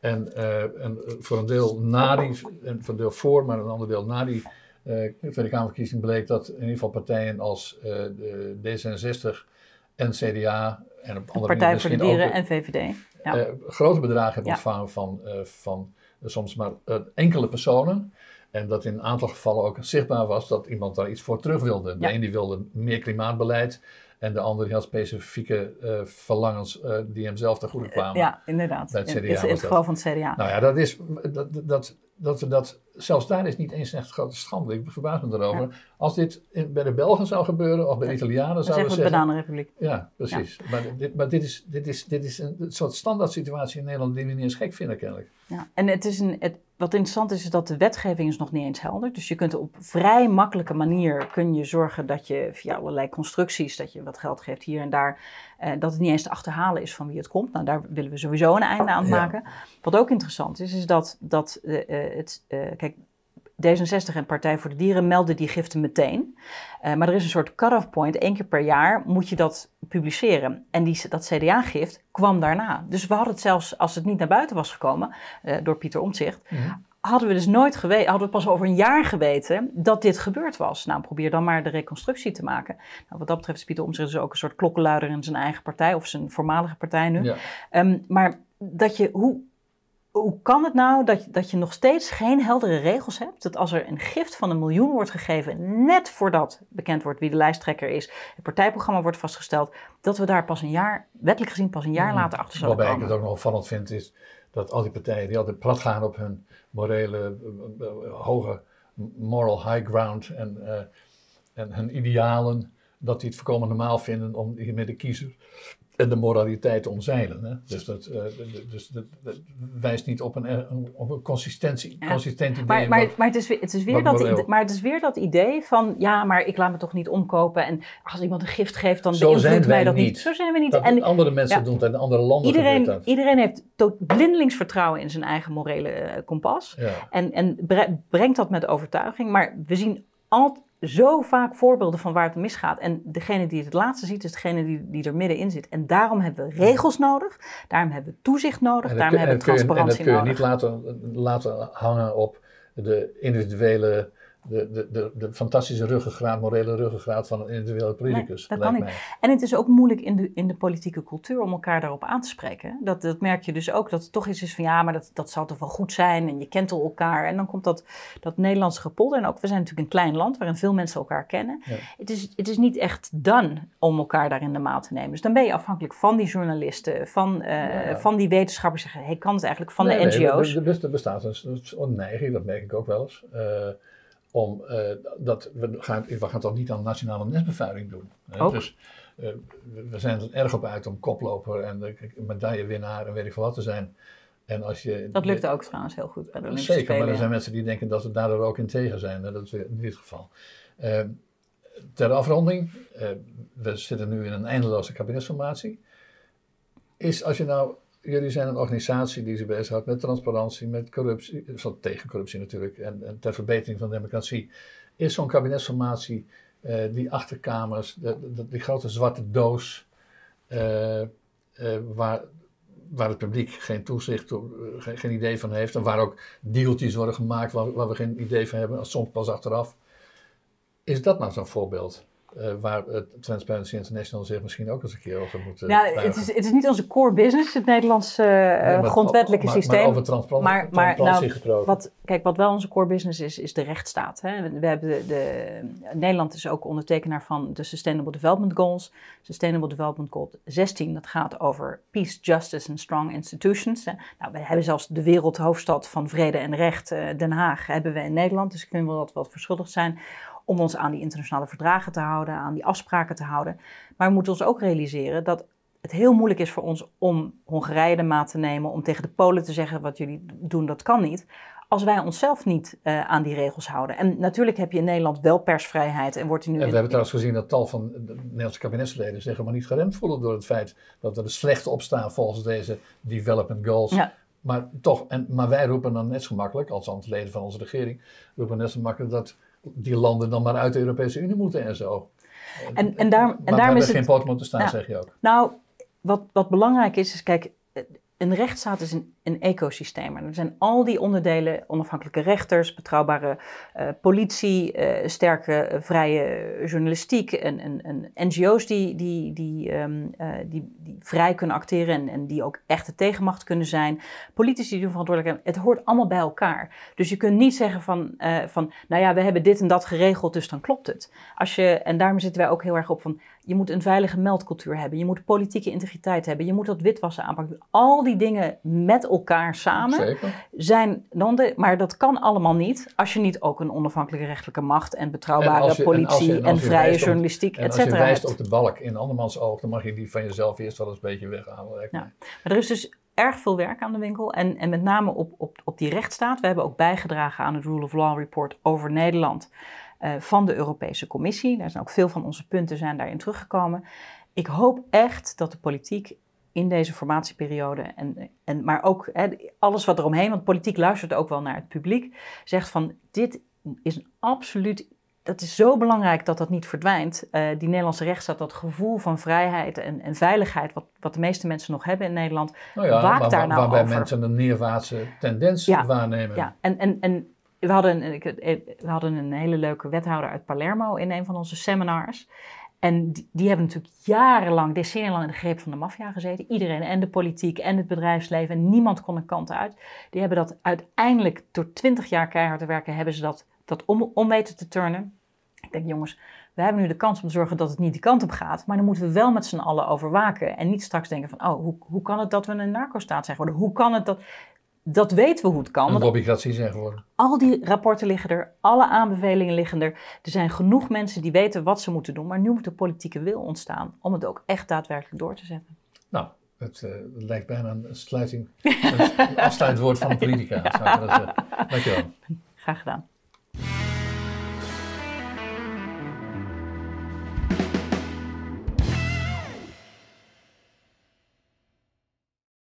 Speaker 1: En, eh, en voor een deel na die, en voor een deel voor, maar een ander deel na die eh, Tweede Kamerverkiezing bleek dat in ieder geval partijen als eh, de D66 en CDA en op andere
Speaker 2: Partij voor de Dieren
Speaker 1: ook,
Speaker 2: en VVD. Ja.
Speaker 1: eh, grote bedragen hebben ontvangen van, van soms maar enkele personen. En dat in een aantal gevallen ook zichtbaar was dat iemand daar iets voor terug wilde. De
Speaker 2: Ja.
Speaker 1: een die wilde meer klimaatbeleid en de ander die had specifieke eh, verlangens die hem zelf te goede kwamen.
Speaker 2: ja, inderdaad.
Speaker 1: Bij het CDA
Speaker 2: in, het geval van het CDA.
Speaker 1: Nou ja, dat is, dat, dat, dat, we dat, zelfs daar is niet eens echt grote schande. Ik verbaas me erover. Als dit in, bij de Belgen zou gebeuren of bij de Italianen
Speaker 2: Dan
Speaker 1: zouden
Speaker 2: zeggen
Speaker 1: we zeggen...
Speaker 2: Bananenrepubliek.
Speaker 1: Ja, precies. Maar, dit, maar dit, is, dit, is, dit is een soort standaard situatie in Nederland die we niet eens gek vinden kennelijk.
Speaker 2: Ja. En het is een, het, wat interessant is, is dat de wetgeving is nog niet eens helder. Dus je kunt op vrij makkelijke manier kun je zorgen dat je via allerlei constructies, dat je wat geld geeft hier en daar, eh, dat het niet eens te achterhalen is van wie het komt. Nou, daar willen we sowieso een einde aan
Speaker 1: Ja.
Speaker 2: maken. Wat ook interessant is, is dat, dat eh, eh, het, eh, D66 en Partij voor de Dieren melden die giften meteen. Eh, maar er is een soort cut-off point. Eén keer per jaar moet je dat publiceren. En die, dat CDA-gift kwam daarna. Dus we hadden het zelfs, als het niet naar buiten was gekomen, eh, door Pieter Omtzigt, hadden we dus nooit geweten, hadden we pas over een jaar geweten dat dit gebeurd was. Nou, probeer dan maar de reconstructie te maken. Nou, wat dat betreft is Pieter Omtzigt dus ook een soort klokkenluider in zijn eigen partij, of zijn voormalige partij nu.
Speaker 1: Ja.
Speaker 2: Ehm, maar dat je, hoe, hoe kan het nou dat, je- dat je nog steeds geen heldere regels hebt? Dat als er een gift van een miljoen wordt gegeven, net voordat bekend wordt wie de lijsttrekker is, het partijprogramma wordt vastgesteld, dat we daar pas een jaar, wettelijk gezien pas een jaar later achter zullen
Speaker 1: Waarbij ik
Speaker 2: komen.
Speaker 1: het ook nog opvallend vind is dat al die partijen die altijd prat gaan op hun morele, eh, eh, hoge moral high ground en, eh, en hun idealen, dat die het voorkomen normaal vinden om hier met de kiezer en de moraliteit te omzeilen. Hè? Dus, dat, eh, dus dat, dat wijst niet op een, een, op een consistentie,
Speaker 2: Ja.
Speaker 1: consistent idee.
Speaker 2: Maar, maar,
Speaker 1: wat-
Speaker 2: maar, het is, weer- het is weer dat
Speaker 1: moreel.
Speaker 2: maar het is weer dat idee van, ja, maar ik laat me toch niet omkopen. En als iemand een gift geeft, dan
Speaker 1: Zo
Speaker 2: beïnvloedt
Speaker 1: zijn
Speaker 2: mij
Speaker 1: wij
Speaker 2: dat niet.
Speaker 1: niet.
Speaker 2: Zo zijn we niet.
Speaker 1: dat
Speaker 2: en
Speaker 1: andere mensen
Speaker 2: ja.
Speaker 1: doen het en in andere landen
Speaker 2: iedereen,
Speaker 1: dat.
Speaker 2: iedereen heeft blindelings vertrouwen in zijn eigen morele eh, kompas.
Speaker 1: Ja.
Speaker 2: En, en bre- brengt dat met overtuiging. Maar we zien al zo vaak voorbeelden van waar het misgaat. En degene die het het laatste ziet, is degene die, die er middenin zit. En daarom hebben we regels nodig. Daarom hebben we toezicht nodig. Daarom
Speaker 1: kun-
Speaker 2: hebben we
Speaker 1: en dat kun je-
Speaker 2: transparantie
Speaker 1: En dat kun je
Speaker 2: nodig.
Speaker 1: niet laten, laten hangen op de individuele de, de, de, de fantastische ruggengraat, morele ruggengraat van een individuele politicus.
Speaker 2: Nee, dat kan niet. En het is ook moeilijk in de, in de politieke cultuur om elkaar daarop aan te spreken. Dat, dat merk je dus ook, dat het toch iets is van ja, maar dat, dat zal toch wel goed zijn en je kent al elkaar. En dan komt dat, dat Nederlandse gepolder. En ook, we zijn natuurlijk een klein land waarin veel mensen elkaar kennen. Het, is, het is niet echt dan om elkaar daarin de maat te nemen. Dus dan ben je afhankelijk van die journalisten, van, uh, van die wetenschappers. Zeggen, hey, kan het eigenlijk van de NGO's?
Speaker 1: Nee, er bestaat een, neiging, dat merk ik ook wel eens. Uh, om uh, dat we gaan, we gaan toch niet aan nationale nestbevuiling doen. Hè? Dus uh, we zijn er erg op uit om koploper en de medaillewinnaar en weet ik veel wat te zijn. En als je,
Speaker 2: dat lukt ook trouwens heel goed bij de Olympische
Speaker 1: Zeker, maar er zijn mensen die denken dat we daardoor ook in tegen zijn. Dat is niet het geval. Uh, ter afronding, we zitten nu in een eindeloze kabinetsformatie. Is als je nou jullie zijn een organisatie die zich bezighoudt met transparantie, met corruptie, zo tegen corruptie natuurlijk, en, en, ter verbetering van de democratie. Is zo'n kabinetsformatie, uh, die achterkamers, die grote zwarte doos, uh, waar, waar het publiek geen toezicht, geen, geen, idee van heeft, en waar ook dealtjes worden gemaakt waar, waar we geen idee van hebben, soms pas achteraf. Is dat nou zo'n voorbeeld? Uh, waar Transparency International zich misschien ook eens een keer over moet
Speaker 2: Ja, het is, het is niet onze core business, het Nederlandse uh, nee, grondwettelijke
Speaker 1: maar,
Speaker 2: systeem.
Speaker 1: Maar over transparantie, maar, nou, gesproken.
Speaker 2: Wat, kijk, wat wel onze core business is, is de rechtsstaat. Hè. We hebben de, de, Nederland is ook ondertekenaar van de Sustainable Development Goals. Sustainable Development Goal 16, dat gaat over peace, justice en strong institutions. Hè. Nou, we hebben zelfs de wereldhoofdstad van vrede en recht, uh, Den Haag, hebben we in Nederland. Dus ik vind wel dat wat verschuldigd zijn om ons aan die internationale verdragen te houden, aan die afspraken te houden. Maar we moeten ons ook realiseren dat het heel moeilijk is voor ons om Hongarije de maat te nemen, om tegen de Polen te zeggen wat jullie doen, dat kan niet. Als wij onszelf niet uh, aan die regels houden. En natuurlijk heb je in Nederland wel persvrijheid en wordt er nu.
Speaker 1: En we hebben trouwens gezien dat tal van de Nederlandse kabinetsleden zich helemaal niet geremd voelen door het feit dat we er slecht op staan volgens deze development goals. Ja. Maar toch, en, maar wij roepen dan net zo makkelijk, als leden van onze regering, roepen net zo makkelijk dat die landen dan maar uit de Europese Unie moeten en zo.
Speaker 2: En, en, daar, en daarom is
Speaker 1: het... geen poot moeten staan, nou, zeg je ook.
Speaker 2: Nou, wat, wat belangrijk is, is kijk, een rechtsstaat is een, een ecosysteem. er zijn al die onderdelen, onafhankelijke rechters, betrouwbare uh, politie, uh, sterke uh, vrije journalistiek en, en, en, NGO's die, die, die, um, die, die, vrij kunnen acteren en, en die ook echt de tegenmacht kunnen zijn. Politici die verantwoordelijk Het hoort allemaal bij elkaar. Dus je kunt niet zeggen van, van, nou ja, we hebben dit en dat geregeld, dus dan klopt het. Als je, en daarom zitten wij ook heel erg op van, je moet een veilige meldcultuur hebben. Je moet politieke integriteit hebben. Je moet dat witwassen aanpakken. Al die dingen met elkaar samen Zeker. zijn dan de, Maar dat kan allemaal niet als je niet ook een onafhankelijke rechtelijke macht en betrouwbare en je, politie en, en, vrije journalistiek, et cetera.
Speaker 1: Als je wijst op de balk in andermans oog, dan mag je die van jezelf eerst wel eens een beetje weghalen.
Speaker 2: Ja. Maar er is dus erg veel werk aan de winkel. En, en met name op, op, op die rechtsstaat. We hebben ook bijgedragen aan het Rule of Law Report over Nederland. Uh, van de Europese Commissie. Daar zijn ook veel van onze punten zijn daarin teruggekomen. Ik hoop echt dat de politiek in deze formatieperiode, en, en, maar ook hè, alles wat eromheen, want politiek luistert ook wel naar het publiek, zegt van dit is een absoluut dat is zo belangrijk dat dat niet verdwijnt. Uh, die Nederlandse rechtsstaat, dat gevoel van vrijheid en, en, veiligheid, wat, wat de meeste mensen nog hebben in Nederland,
Speaker 1: nou ja, waakt daar nou waarbij over. mensen een neerwaartse tendens ja, waarnemen.
Speaker 2: Ja, en, en, en we hadden, we hadden een hele leuke wethouder uit Palermo in een van onze seminars. En die, die, hebben natuurlijk jarenlang, decennia lang in de greep van de maffia gezeten. Iedereen, en de politiek en het bedrijfsleven. En niemand kon een kant uit. Die hebben dat uiteindelijk, door twintig jaar keihard te werken, hebben ze dat, dat om, om weten te turnen. Ik denk, jongens, we hebben nu de kans om te zorgen dat het niet die kant op gaat. Maar dan moeten we wel met z'n allen overwaken. En niet straks denken van, oh, hoe, hoe kan het dat we een narco-staat zijn geworden? Hoe kan het dat dat weten we hoe het kan.
Speaker 1: Een lobbycratie zijn geworden.
Speaker 2: Al die rapporten liggen er, alle aanbevelingen liggen er. Er zijn genoeg mensen die weten wat ze moeten doen, maar nu moet de politieke wil ontstaan om het ook echt daadwerkelijk door te zetten.
Speaker 1: Nou, het, uh, lijkt bijna een sluiting, een afsluitwoord van de politica. ja. Dankjewel.
Speaker 2: Graag gedaan.